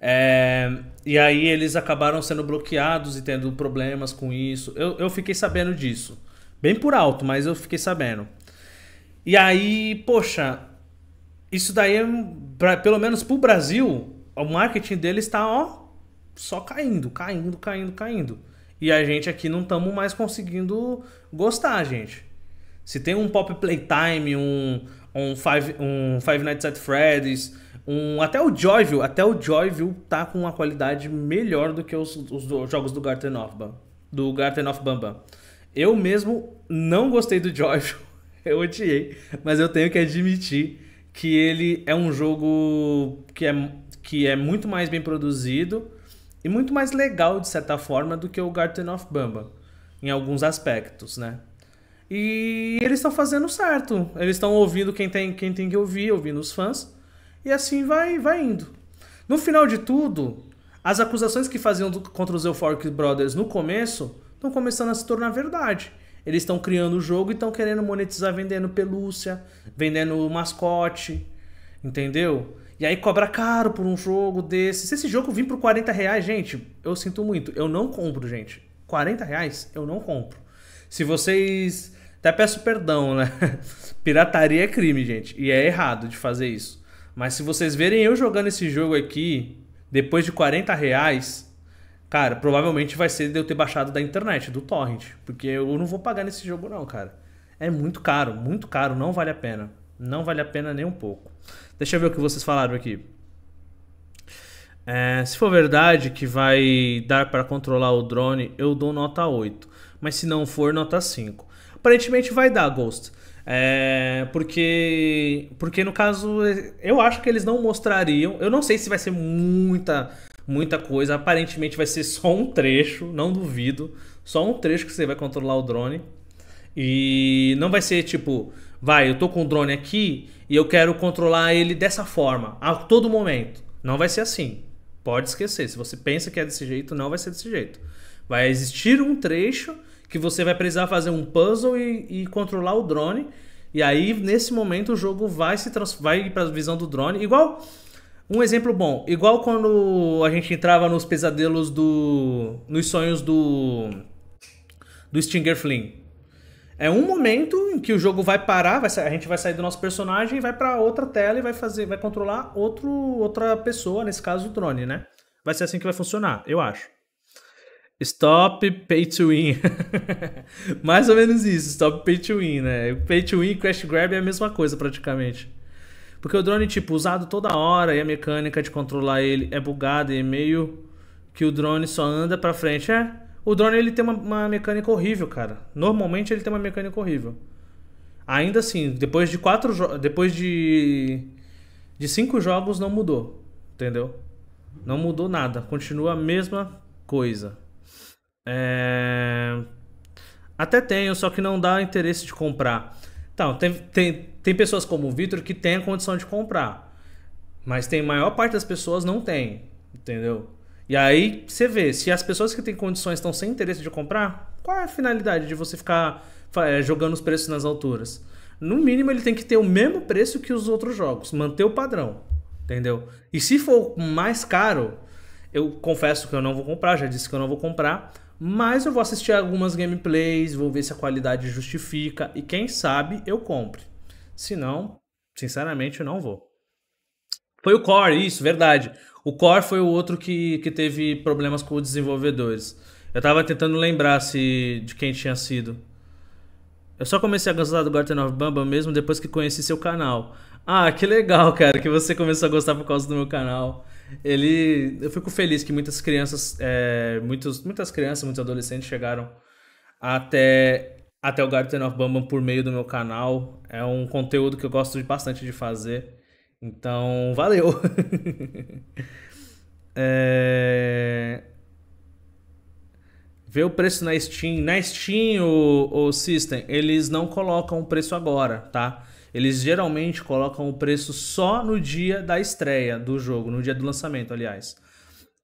É, e aí eles acabaram sendo bloqueados e tendo problemas com isso. Eu, eu fiquei sabendo disso. Bem por alto, mas eu fiquei sabendo. E aí, poxa, isso daí, é pra, pelo menos pro Brasil, o marketing deles está ó, só caindo, caindo, caindo, caindo. E a gente aqui não estamos mais conseguindo gostar, gente. Se tem um Pop Playtime, um, um, Five, um Five Nights at Freddy's, um, até o Joyville, até o Joyville tá com uma qualidade melhor do que os, os jogos do Garten of, do Garten of Bamba. Eu mesmo não gostei do Joyville, eu odiei, mas eu tenho que admitir que ele é um jogo que é, que é muito mais bem produzido e muito mais legal de certa forma do que o Garten of Bamba em alguns aspectos, né? E eles estão fazendo certo. Eles estão ouvindo quem tem, quem tem que ouvir, ouvindo os fãs. E assim vai, vai indo. No final de tudo, as acusações que faziam contra os Euphoric Brothers no começo estão começando a se tornar verdade. Eles estão criando o jogo e estão querendo monetizar vendendo pelúcia, vendendo mascote, entendeu? E aí cobra caro por um jogo desse. Se esse jogo vir por 40 reais, gente, eu sinto muito. Eu não compro, gente. 40 reais eu não compro. Se vocês até peço perdão, né? Pirataria é crime, gente. E é errado de fazer isso. Mas se vocês verem eu jogando esse jogo aqui, depois de 40 reais, cara, provavelmente vai ser de eu ter baixado da internet, do torrent. Porque eu não vou pagar nesse jogo não, cara. É muito caro, muito caro, não vale a pena. Não vale a pena nem um pouco. Deixa eu ver o que vocês falaram aqui. É, se for verdade que vai dar para controlar o drone, eu dou nota 8. Mas se não for, nota 5 aparentemente vai dar Ghost. É, porque, porque no caso, eu acho que eles não mostrariam. Eu não sei se vai ser muita, muita coisa. Aparentemente vai ser só um trecho, não duvido. Só um trecho que você vai controlar o drone. E não vai ser tipo, vai, eu tô com o drone aqui e eu quero controlar ele dessa forma, a todo momento. Não vai ser assim. Pode esquecer. Se você pensa que é desse jeito, não vai ser desse jeito. Vai existir um trecho que você vai precisar fazer um puzzle e, e controlar o drone. E aí, nesse momento, o jogo vai se vai para a visão do drone. Igual. Um exemplo bom, igual quando a gente entrava nos pesadelos do. nos sonhos do. do Stinger Flynn. É um momento em que o jogo vai parar, vai, a gente vai sair do nosso personagem e vai para outra tela e vai fazer, vai controlar outro, outra pessoa, nesse caso o drone, né? Vai ser assim que vai funcionar, eu acho. Stop pay to win. Mais ou menos isso, stop pay to win, né? Pay to win e crash grab é a mesma coisa praticamente. Porque o drone, tipo, usado toda hora e a mecânica de controlar ele é bugada e é meio que o drone só anda pra frente. É, o drone ele tem uma, uma mecânica horrível, cara. Normalmente ele tem uma mecânica horrível. Ainda assim, depois de quatro depois de de cinco jogos não mudou, entendeu? Não mudou nada, continua a mesma coisa. É... Até tenho, só que não dá interesse de comprar. Então, tem, tem, tem pessoas como o Vitor que tem a condição de comprar. Mas tem maior parte das pessoas não tem. Entendeu? E aí você vê, se as pessoas que têm condições estão sem interesse de comprar, qual é a finalidade de você ficar é, jogando os preços nas alturas? No mínimo ele tem que ter o mesmo preço que os outros jogos, manter o padrão. Entendeu? E se for mais caro, eu confesso que eu não vou comprar, já disse que eu não vou comprar mas eu vou assistir algumas gameplays, vou ver se a qualidade justifica e quem sabe eu compre. Se não, sinceramente eu não vou. Foi o Core, isso, verdade. O Core foi o outro que, que teve problemas com os desenvolvedores. Eu tava tentando lembrar se de quem tinha sido. Eu só comecei a gostar do Garten of Bamba mesmo depois que conheci seu canal. Ah, que legal, cara, que você começou a gostar por causa do meu canal ele. Eu fico feliz que muitas crianças, é, muitos, muitas crianças, muitos adolescentes chegaram até, até o Garden of Bambam por meio do meu canal. É um conteúdo que eu gosto bastante de fazer. Então, valeu! é... vê o preço na Steam. Na Steam, o, o System, eles não colocam o preço agora, tá? Eles geralmente colocam o preço só no dia da estreia do jogo, no dia do lançamento, aliás.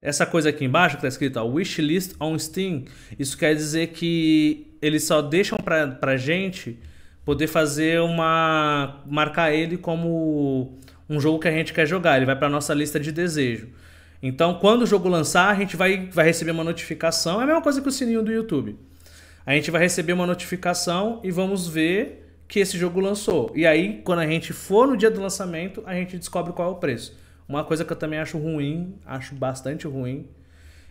Essa coisa aqui embaixo que está escrito ó, Wishlist on Steam, isso quer dizer que eles só deixam pra, pra gente poder fazer uma. marcar ele como um jogo que a gente quer jogar. Ele vai para nossa lista de desejo. Então, quando o jogo lançar, a gente vai, vai receber uma notificação. É a mesma coisa que o sininho do YouTube. A gente vai receber uma notificação e vamos ver que esse jogo lançou. E aí, quando a gente for no dia do lançamento, a gente descobre qual é o preço. Uma coisa que eu também acho ruim, acho bastante ruim.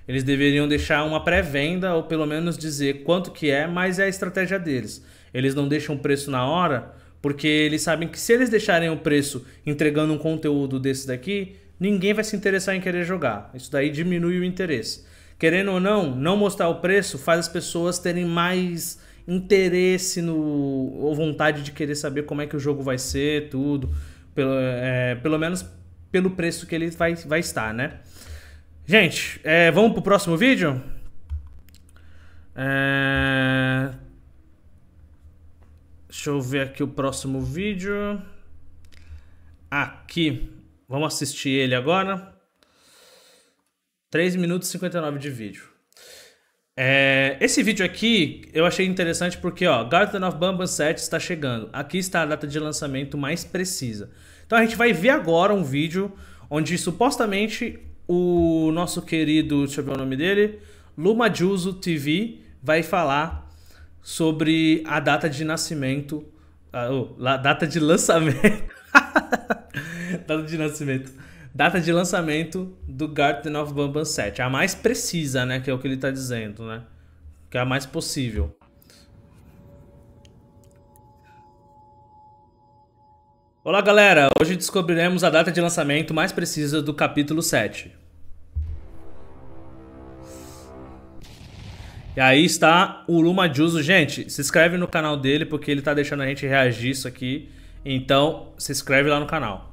Eles deveriam deixar uma pré-venda ou pelo menos dizer quanto que é, mas é a estratégia deles. Eles não deixam o preço na hora, porque eles sabem que se eles deixarem o preço entregando um conteúdo desse daqui, ninguém vai se interessar em querer jogar. Isso daí diminui o interesse. Querendo ou não, não mostrar o preço faz as pessoas terem mais interesse no ou vontade de querer saber como é que o jogo vai ser, tudo. Pelo, é, pelo menos pelo preço que ele vai, vai estar, né? Gente, é, vamos pro próximo vídeo? É... Deixa eu ver aqui o próximo vídeo. Aqui. Vamos assistir ele agora. 3 minutos e 59 de vídeo. É, esse vídeo aqui eu achei interessante porque ó, Garden of Bamba 7 está chegando. Aqui está a data de lançamento mais precisa. Então a gente vai ver agora um vídeo onde supostamente o nosso querido, deixa eu ver o nome dele, Lumajuso TV vai falar sobre a data de nascimento, a oh, data de lançamento, data de nascimento, data de lançamento do Garden of Bamban 7, a mais precisa, né, que é o que ele está dizendo, né, que é a mais possível. Olá galera, hoje descobriremos a data de lançamento mais precisa do capítulo 7. E aí está o Luma Juso. Gente, se inscreve no canal dele porque ele está deixando a gente reagir isso aqui. Então, se inscreve lá no canal.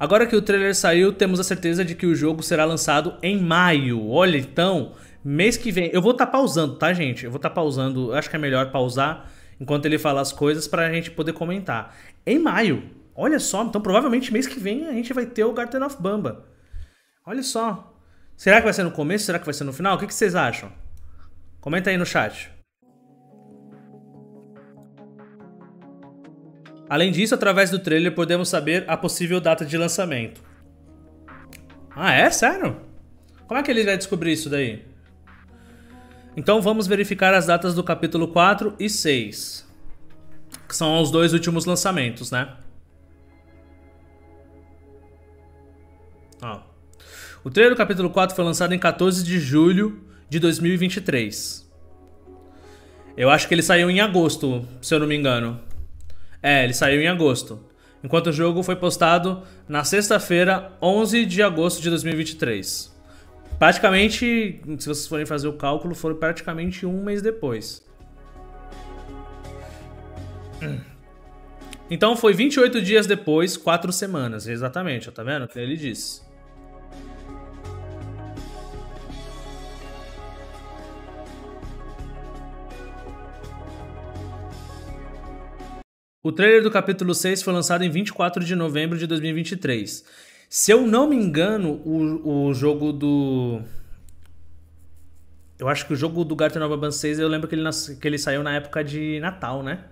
Agora que o trailer saiu, temos a certeza de que o jogo será lançado em maio. Olha, então, mês que vem. Eu vou estar tá pausando, tá, gente? Eu vou estar tá pausando. Acho que é melhor pausar enquanto ele fala as coisas para a gente poder comentar. Em maio. Olha só, então provavelmente mês que vem a gente vai ter o Garden of Bamba. Olha só. Será que vai ser no começo? Será que vai ser no final? O que, que vocês acham? Comenta aí no chat. Além disso, através do trailer podemos saber a possível data de lançamento. Ah, é? Sério? Como é que ele vai descobrir isso daí? Então vamos verificar as datas do capítulo 4 e 6. Que são os dois últimos lançamentos, né? Ó. O trailer do capítulo 4 foi lançado em 14 de julho de 2023. Eu acho que ele saiu em agosto, se eu não me engano. É, ele saiu em agosto. Enquanto o jogo foi postado na sexta-feira, 11 de agosto de 2023. Praticamente, se vocês forem fazer o cálculo, foram praticamente um mês depois. Então foi 28 dias depois, 4 semanas, exatamente, tá vendo? Ele disse. O trailer do capítulo 6 foi lançado em 24 de novembro de 2023. Se eu não me engano, o, o jogo do. Eu acho que o jogo do Garten of Urban 6 eu lembro que ele, nas... que ele saiu na época de Natal, né?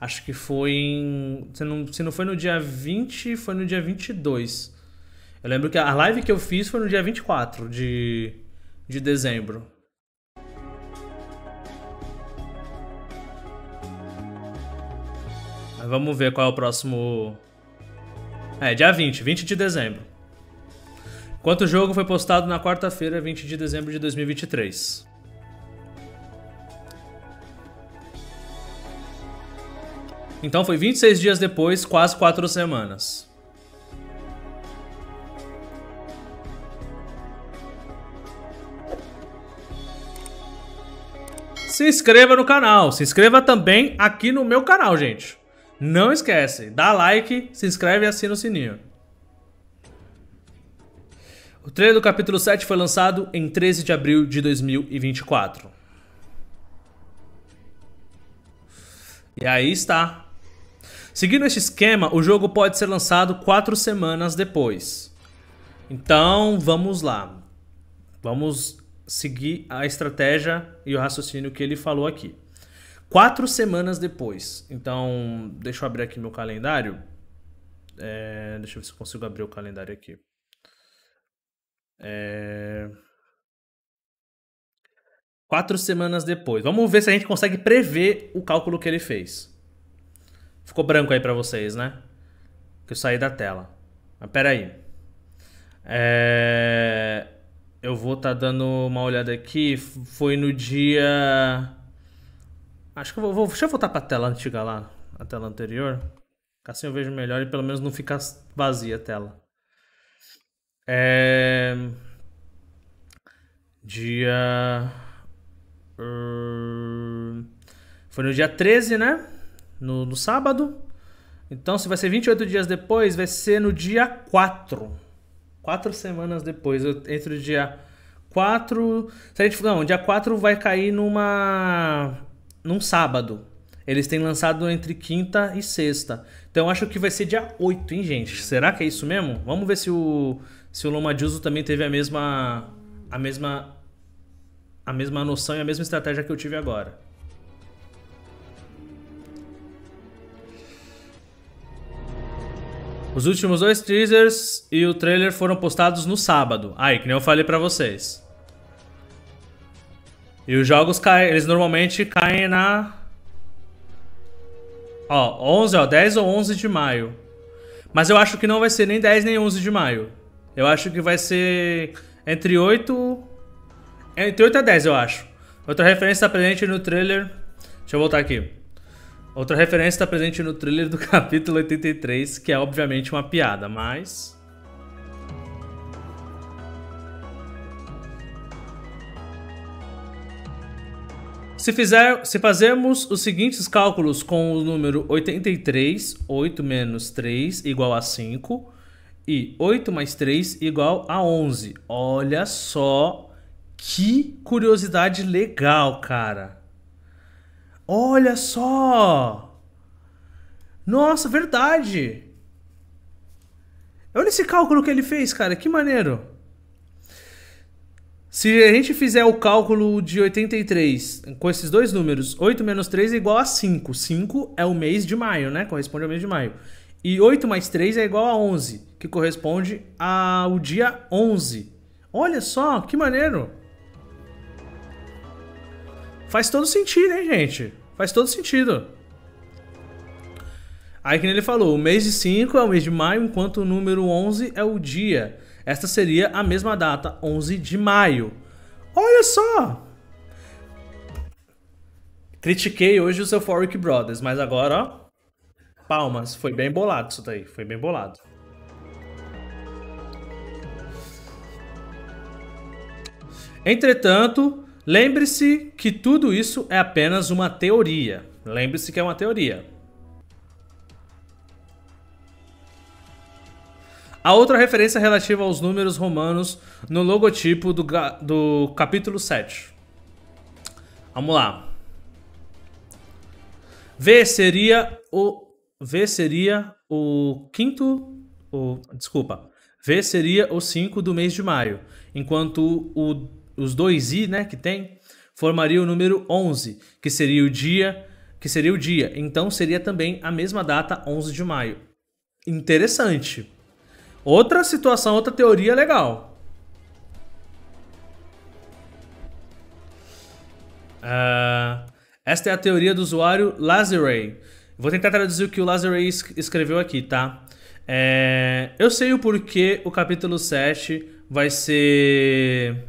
Acho que foi em. Se não, se não foi no dia 20, foi no dia 22. Eu lembro que a live que eu fiz foi no dia 24 de, de dezembro. Vamos ver qual é o próximo é, dia 20, 20 de dezembro. Enquanto o jogo foi postado na quarta-feira, 20 de dezembro de 2023. Então foi 26 dias depois, quase 4 semanas. Se inscreva no canal, se inscreva também aqui no meu canal, gente. Não esquece, dá like, se inscreve e assina o sininho. O trailer do capítulo 7 foi lançado em 13 de abril de 2024. E aí está. Seguindo este esquema, o jogo pode ser lançado 4 semanas depois. Então, vamos lá. Vamos seguir a estratégia e o raciocínio que ele falou aqui. Quatro semanas depois. Então, deixa eu abrir aqui meu calendário. É, deixa eu ver se eu consigo abrir o calendário aqui. É... Quatro semanas depois. Vamos ver se a gente consegue prever o cálculo que ele fez. Ficou branco aí pra vocês, né? Que eu saí da tela. Mas peraí. É... Eu vou estar tá dando uma olhada aqui. Foi no dia... Acho que eu vou... Deixa eu voltar pra tela antiga lá. A tela anterior. Assim eu vejo melhor e pelo menos não fica vazia a tela. É... Dia... Hum, foi no dia 13, né? No, no sábado. Então, se vai ser 28 dias depois, vai ser no dia 4. Quatro semanas depois. Entre o dia 4. Se a gente, não, dia 4 vai cair numa. Num sábado. Eles têm lançado entre quinta e sexta. Então acho que vai ser dia 8, hein, gente? Será que é isso mesmo? Vamos ver se o se o Loma Juso também teve a mesma a mesma a mesma noção e a mesma estratégia que eu tive agora. Os últimos dois teasers e o trailer foram postados no sábado. Aí, que nem eu falei pra vocês. E os jogos caem, eles normalmente caem na... Ó, 11, ó, 10 ou 11 de maio. Mas eu acho que não vai ser nem 10 nem 11 de maio. Eu acho que vai ser entre 8 entre 8 a 10, eu acho. Outra referência está presente no trailer. Deixa eu voltar aqui. Outra referência está presente no trailer do capítulo 83, que é obviamente uma piada, mas. Se, fizer, se fazermos os seguintes cálculos com o número 83, 8 menos 3 igual a 5, e 8 mais 3 igual a 11. Olha só que curiosidade legal, cara. Olha só! Nossa, verdade! Olha esse cálculo que ele fez, cara, que maneiro. Se a gente fizer o cálculo de 83 com esses dois números, 8 menos 3 é igual a 5. 5 é o mês de maio, né? Corresponde ao mês de maio. E 8 mais 3 é igual a 11, que corresponde ao dia 11. Olha só, que maneiro! Faz todo sentido, hein, gente? Faz todo sentido. Aí que ele falou, o mês de 5 é o mês de maio, enquanto o número 11 é o dia. Esta seria a mesma data, 11 de maio. Olha só! Critiquei hoje o seu Forrick Brothers, mas agora, ó, palmas. Foi bem bolado isso daí, foi bem bolado. Entretanto, Lembre-se que tudo isso é apenas uma teoria. Lembre-se que é uma teoria. A outra referência relativa aos números romanos no logotipo do, do capítulo 7. Vamos lá. V seria o V seria o quinto o desculpa. V seria o 5 do mês de maio, enquanto o os dois i, né, que tem, formaria o número 11, que seria o dia, que seria o dia. Então seria também a mesma data, 11 de maio. Interessante. Outra situação, outra teoria legal. Uh, esta é a teoria do usuário Lazarey. Vou tentar traduzir o que o Lazarey escreveu aqui, tá? É, eu sei o porquê o capítulo 7 vai ser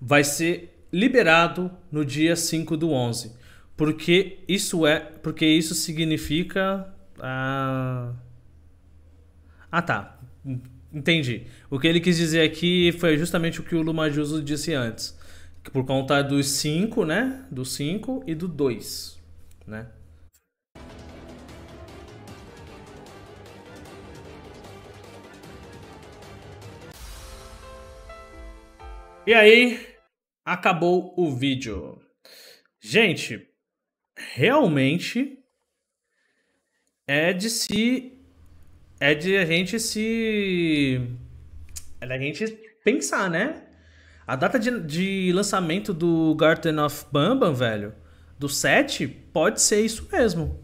vai ser liberado no dia 5 do 11. Porque isso é, porque isso significa ah, ah tá. Entendi. O que ele quis dizer aqui foi justamente o que o Lumajuso disse antes. Que por conta dos 5, né? Do 5 e do 2, né? E aí, acabou o vídeo. Gente, realmente é de se. É de a gente se. É da gente pensar, né? A data de, de lançamento do Garden of Bambam, velho, do 7, pode ser isso mesmo.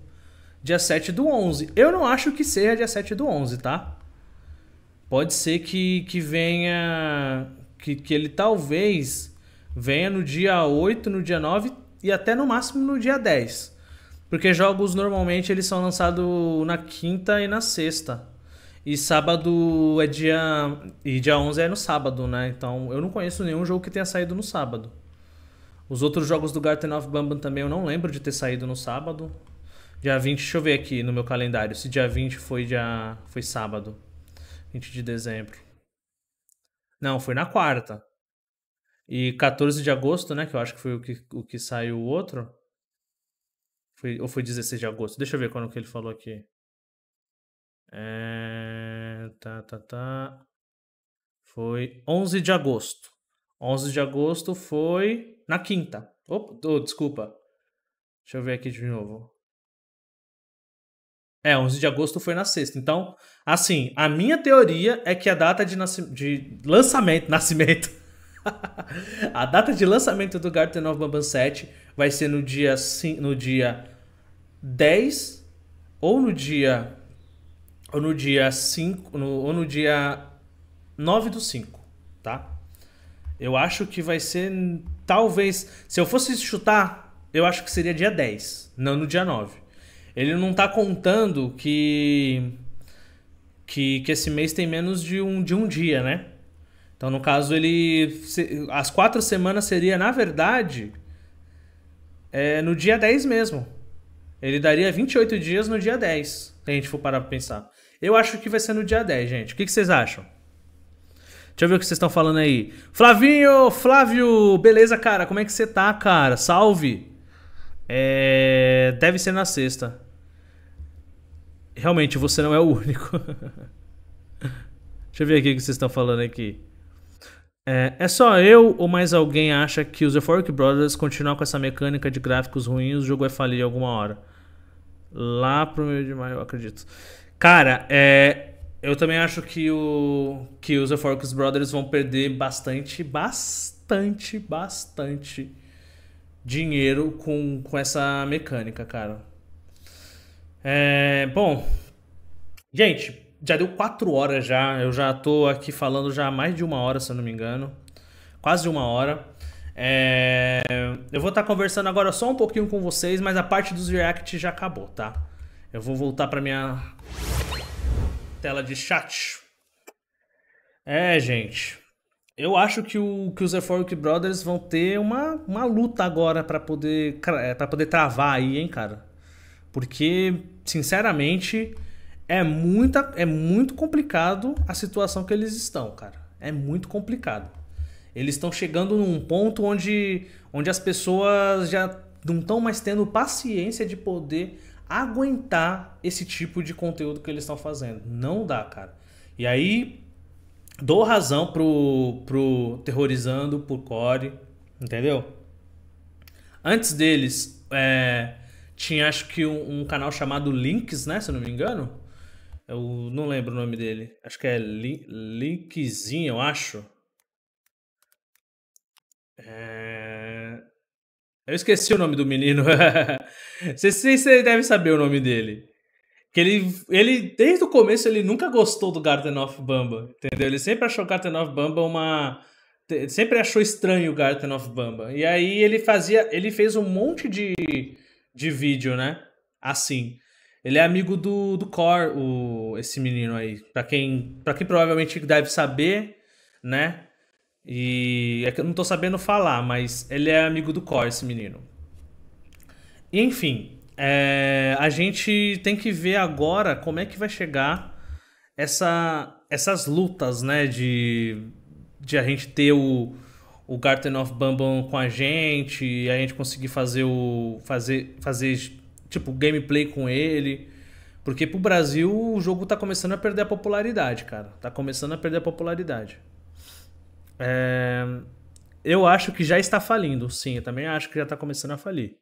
Dia 7 do 11. Eu não acho que seja dia 7 do 11, tá? Pode ser que, que venha. Que, que ele talvez venha no dia 8, no dia 9 e até no máximo no dia 10. Porque jogos normalmente eles são lançados na quinta e na sexta. E sábado é dia. E dia 11 é no sábado, né? Então eu não conheço nenhum jogo que tenha saído no sábado. Os outros jogos do Garten of Bambam também eu não lembro de ter saído no sábado. Dia 20, deixa eu ver aqui no meu calendário se dia 20 foi dia foi sábado. 20 de dezembro. Não, foi na quarta. E 14 de agosto, né, que eu acho que foi o que, o que saiu o outro. Foi, ou foi 16 de agosto? Deixa eu ver quando que ele falou aqui. É... Tá, tá, tá. Foi 11 de agosto. 11 de agosto foi na quinta. Opa, oh, desculpa. Deixa eu ver aqui de novo. É, 11 de agosto foi na sexta. Então, assim, a minha teoria é que a data de, de lançamento, nascimento, a data de lançamento do Garten of Bambam 7 vai ser no dia, no dia 10 ou no dia ou no dia 5, no, ou no dia 9 do 5, tá? Eu acho que vai ser talvez, se eu fosse chutar, eu acho que seria dia 10, não no dia 9. Ele não tá contando que que, que esse mês tem menos de um, de um dia, né? Então, no caso, ele. As quatro semanas seria, na verdade, é, no dia 10 mesmo. Ele daria 28 dias no dia 10, se a gente for parar pra pensar. Eu acho que vai ser no dia 10, gente. O que, que vocês acham? Deixa eu ver o que vocês estão falando aí. Flavinho, Flávio, beleza, cara? Como é que você tá, cara? Salve! É... Deve ser na sexta. Realmente, você não é o único. Deixa eu ver aqui o que vocês estão falando aqui. É, é, só eu ou mais alguém acha que os Euphoric Brothers continuar com essa mecânica de gráficos ruins, o jogo vai falir alguma hora? Lá pro meio de maio, eu acredito. Cara, é, eu também acho que, o, que os Euphoric Brothers vão perder bastante, bastante, bastante dinheiro com, com essa mecânica, cara. É, bom, gente, já deu quatro horas já. Eu já tô aqui falando já mais de uma hora, se eu não me engano. Quase uma hora. É... Eu vou estar tá conversando agora só um pouquinho com vocês, mas a parte dos react já acabou, tá? Eu vou voltar para minha tela de chat. É, gente. Eu acho que, o, que os Euphoric Brothers vão ter uma, uma luta agora para poder para poder travar aí, hein, cara? Porque, sinceramente, é, muita, é muito complicado a situação que eles estão, cara. É muito complicado. Eles estão chegando num ponto onde, onde as pessoas já não estão mais tendo paciência de poder aguentar esse tipo de conteúdo que eles estão fazendo. Não dá, cara. E aí, dou razão pro, pro Terrorizando, por Core, entendeu? Antes deles, é, tinha acho que um, um, canal chamado Links, né? Se eu não me engano. Eu não lembro o nome dele. Acho que é Linkzinho, eu acho. É... Eu esqueci o nome do menino. Você deve saber o nome dele. Que ele, ele, desde o começo, ele nunca gostou do Garden of Bamba. Entendeu? Ele sempre achou Garden of Bamba uma. Sempre achou estranho o Garden of Bamba. E aí ele fazia. Ele fez um monte de, de vídeo, né? Assim. Ele é amigo do, do Core, o, esse menino aí. Pra quem, pra quem provavelmente deve saber, né? E é que eu não tô sabendo falar, mas ele é amigo do Core, esse menino. Enfim, é, a gente tem que ver agora como é que vai chegar essa, essas lutas, né? De, de a gente ter o, o Garten of Bambam com a gente, a gente conseguir fazer o. fazer. fazer tipo, gameplay com ele. Porque pro Brasil o jogo tá começando a perder a popularidade, cara. Tá começando a perder a popularidade. É... Eu acho que já está falindo, sim. Eu também acho que já tá começando a falir.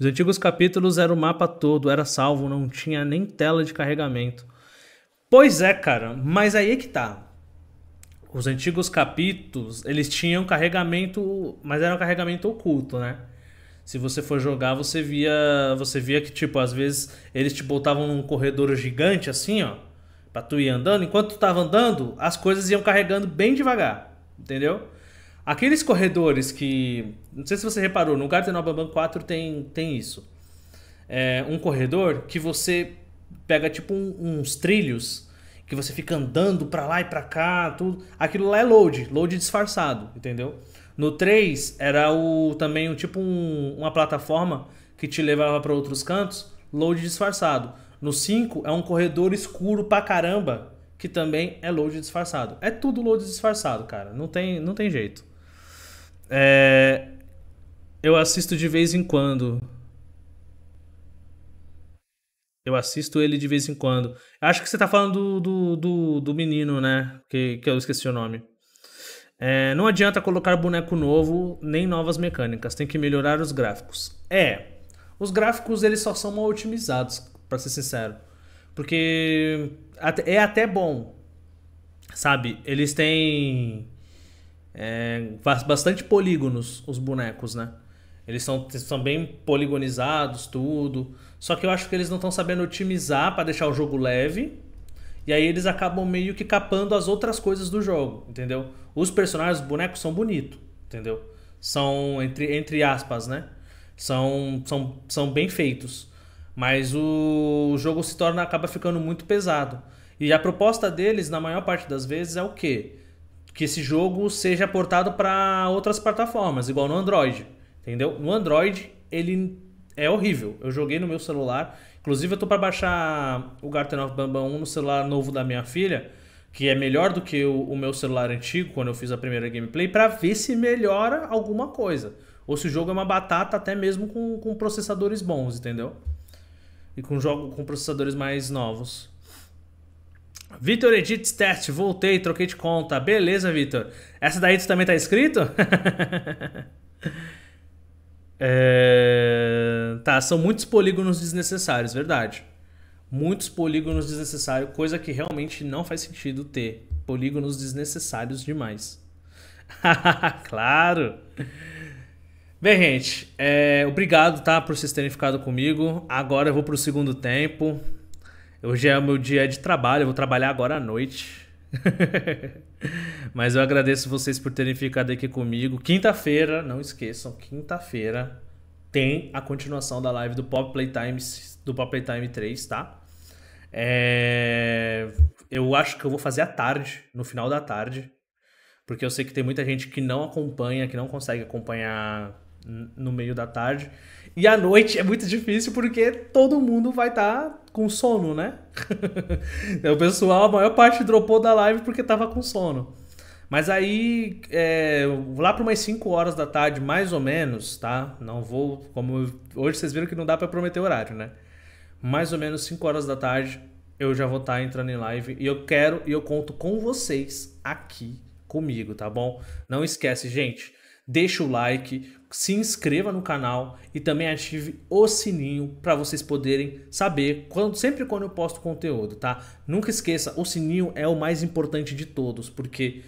Os antigos capítulos era o mapa todo, era salvo, não tinha nem tela de carregamento. Pois é, cara, mas aí é que tá. Os antigos capítulos, eles tinham carregamento, mas era um carregamento oculto, né? Se você for jogar, você via, você via que tipo, às vezes eles te botavam num corredor gigante assim, ó, para tu ir andando, enquanto tu tava andando, as coisas iam carregando bem devagar, entendeu? Aqueles corredores que. Não sei se você reparou, no Garden Bambam 4 tem, tem isso. É um corredor que você pega tipo um, uns trilhos que você fica andando pra lá e pra cá, tudo. Aquilo lá é load, load disfarçado, entendeu? No 3 era o também um tipo um, uma plataforma que te levava para outros cantos, load disfarçado. No 5 é um corredor escuro pra caramba, que também é load disfarçado. É tudo load disfarçado, cara. Não tem, não tem jeito. É, eu assisto de vez em quando. Eu assisto ele de vez em quando. Acho que você tá falando do, do, do, do menino, né? Que, que eu esqueci o nome. É, não adianta colocar boneco novo nem novas mecânicas, tem que melhorar os gráficos. É, os gráficos eles só são mal otimizados, para ser sincero. Porque é até bom, sabe? Eles têm é, bastante polígonos os bonecos, né? Eles são, são bem poligonizados, tudo. Só que eu acho que eles não estão sabendo otimizar para deixar o jogo leve. E aí eles acabam meio que capando as outras coisas do jogo, entendeu? Os personagens, os bonecos são bonitos, entendeu? São, entre, entre aspas, né? São, são, são bem feitos. Mas o jogo se torna, acaba ficando muito pesado. E a proposta deles, na maior parte das vezes, é o quê? que esse jogo seja portado para outras plataformas, igual no Android, entendeu? No Android ele é horrível. Eu joguei no meu celular, inclusive eu tô para baixar o Garten of Bambam 1 no celular novo da minha filha, que é melhor do que o, o meu celular antigo quando eu fiz a primeira gameplay, para ver se melhora alguma coisa. Ou se o jogo é uma batata até mesmo com, com processadores bons, entendeu? E com jogo com processadores mais novos. Vitor Edits Test, voltei, troquei de conta. Beleza, Vitor. Essa daí tu também tá inscrito? é... Tá, são muitos polígonos desnecessários, verdade. Muitos polígonos desnecessários, coisa que realmente não faz sentido ter. Polígonos desnecessários demais. claro! Bem, gente, é... obrigado tá, por vocês terem ficado comigo. Agora eu vou pro segundo tempo. Hoje é o meu dia de trabalho, eu vou trabalhar agora à noite. Mas eu agradeço vocês por terem ficado aqui comigo. Quinta-feira, não esqueçam, quinta-feira tem a continuação da live do Pop Playtime, do Pop Playtime 3, tá? É... Eu acho que eu vou fazer à tarde, no final da tarde, porque eu sei que tem muita gente que não acompanha, que não consegue acompanhar no meio da tarde. E à noite é muito difícil porque todo mundo vai estar tá com sono, né? o pessoal, a maior parte dropou da live porque tava com sono. Mas aí, é, lá para umas 5 horas da tarde, mais ou menos, tá? Não vou. Como hoje vocês viram que não dá para prometer horário, né? Mais ou menos 5 horas da tarde eu já vou estar tá entrando em live e eu quero e eu conto com vocês aqui comigo, tá bom? Não esquece, gente deixa o like, se inscreva no canal e também ative o sininho para vocês poderem saber quando, sempre quando eu posto conteúdo, tá? Nunca esqueça, o sininho é o mais importante de todos, porque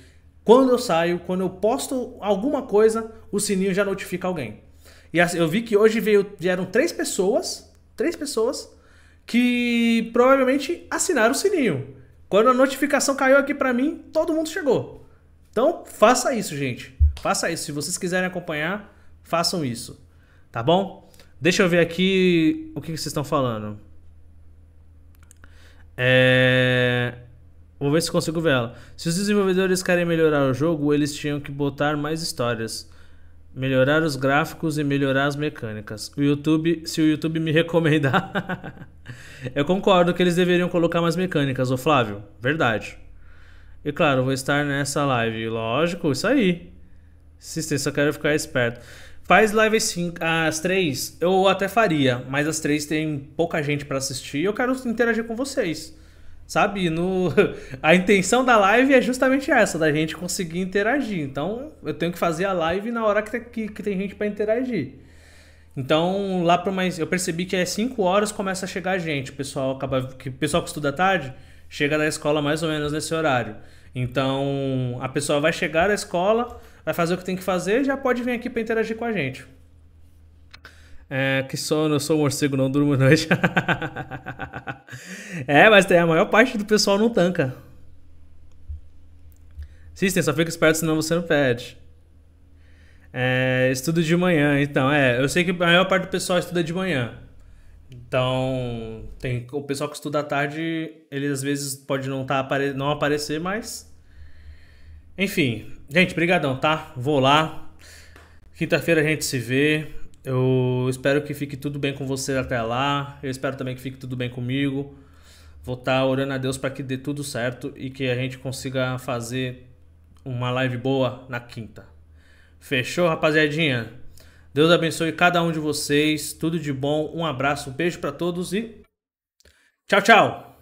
quando eu saio, quando eu posto alguma coisa, o sininho já notifica alguém. E eu vi que hoje veio, vieram três pessoas, três pessoas que provavelmente assinaram o sininho. Quando a notificação caiu aqui para mim, todo mundo chegou. Então, faça isso, gente. Faça isso. Se vocês quiserem acompanhar, façam isso. Tá bom? Deixa eu ver aqui o que vocês estão falando. É... Vou ver se consigo ver ela. Se os desenvolvedores querem melhorar o jogo, eles tinham que botar mais histórias, melhorar os gráficos e melhorar as mecânicas. O YouTube, se o YouTube me recomendar, eu concordo que eles deveriam colocar mais mecânicas, ô Flávio. Verdade. E claro, vou estar nessa live. Lógico, isso aí. System, só quero ficar esperto. Faz live assim, às três, eu até faria, mas às três tem pouca gente para assistir e eu quero interagir com vocês. Sabe? No... A intenção da live é justamente essa, da gente conseguir interagir. Então eu tenho que fazer a live na hora que, que, que tem gente para interagir. Então, lá para mais. Eu percebi que é 5 horas começa a chegar gente. O pessoal acaba. Que, pessoal que estuda tarde chega da escola mais ou menos nesse horário. Então, a pessoa vai chegar da escola, vai fazer o que tem que fazer e já pode vir aqui para interagir com a gente. É, que sono, eu sou um morcego, não durmo noite. é, mas tem a maior parte do pessoal não tanca. System, só fica esperto senão você não perde. É, estudo de manhã, então, é. Eu sei que a maior parte do pessoal estuda de manhã. Então, tem o pessoal que estuda à tarde, ele às vezes pode não, tá, não aparecer, mas. Enfim, gente, brigadão, tá? Vou lá. Quinta-feira a gente se vê. Eu espero que fique tudo bem com você até lá. Eu espero também que fique tudo bem comigo. Vou estar tá orando a Deus para que dê tudo certo e que a gente consiga fazer uma live boa na quinta. Fechou, rapaziadinha? Deus abençoe cada um de vocês. Tudo de bom. Um abraço, um beijo para todos e tchau, tchau.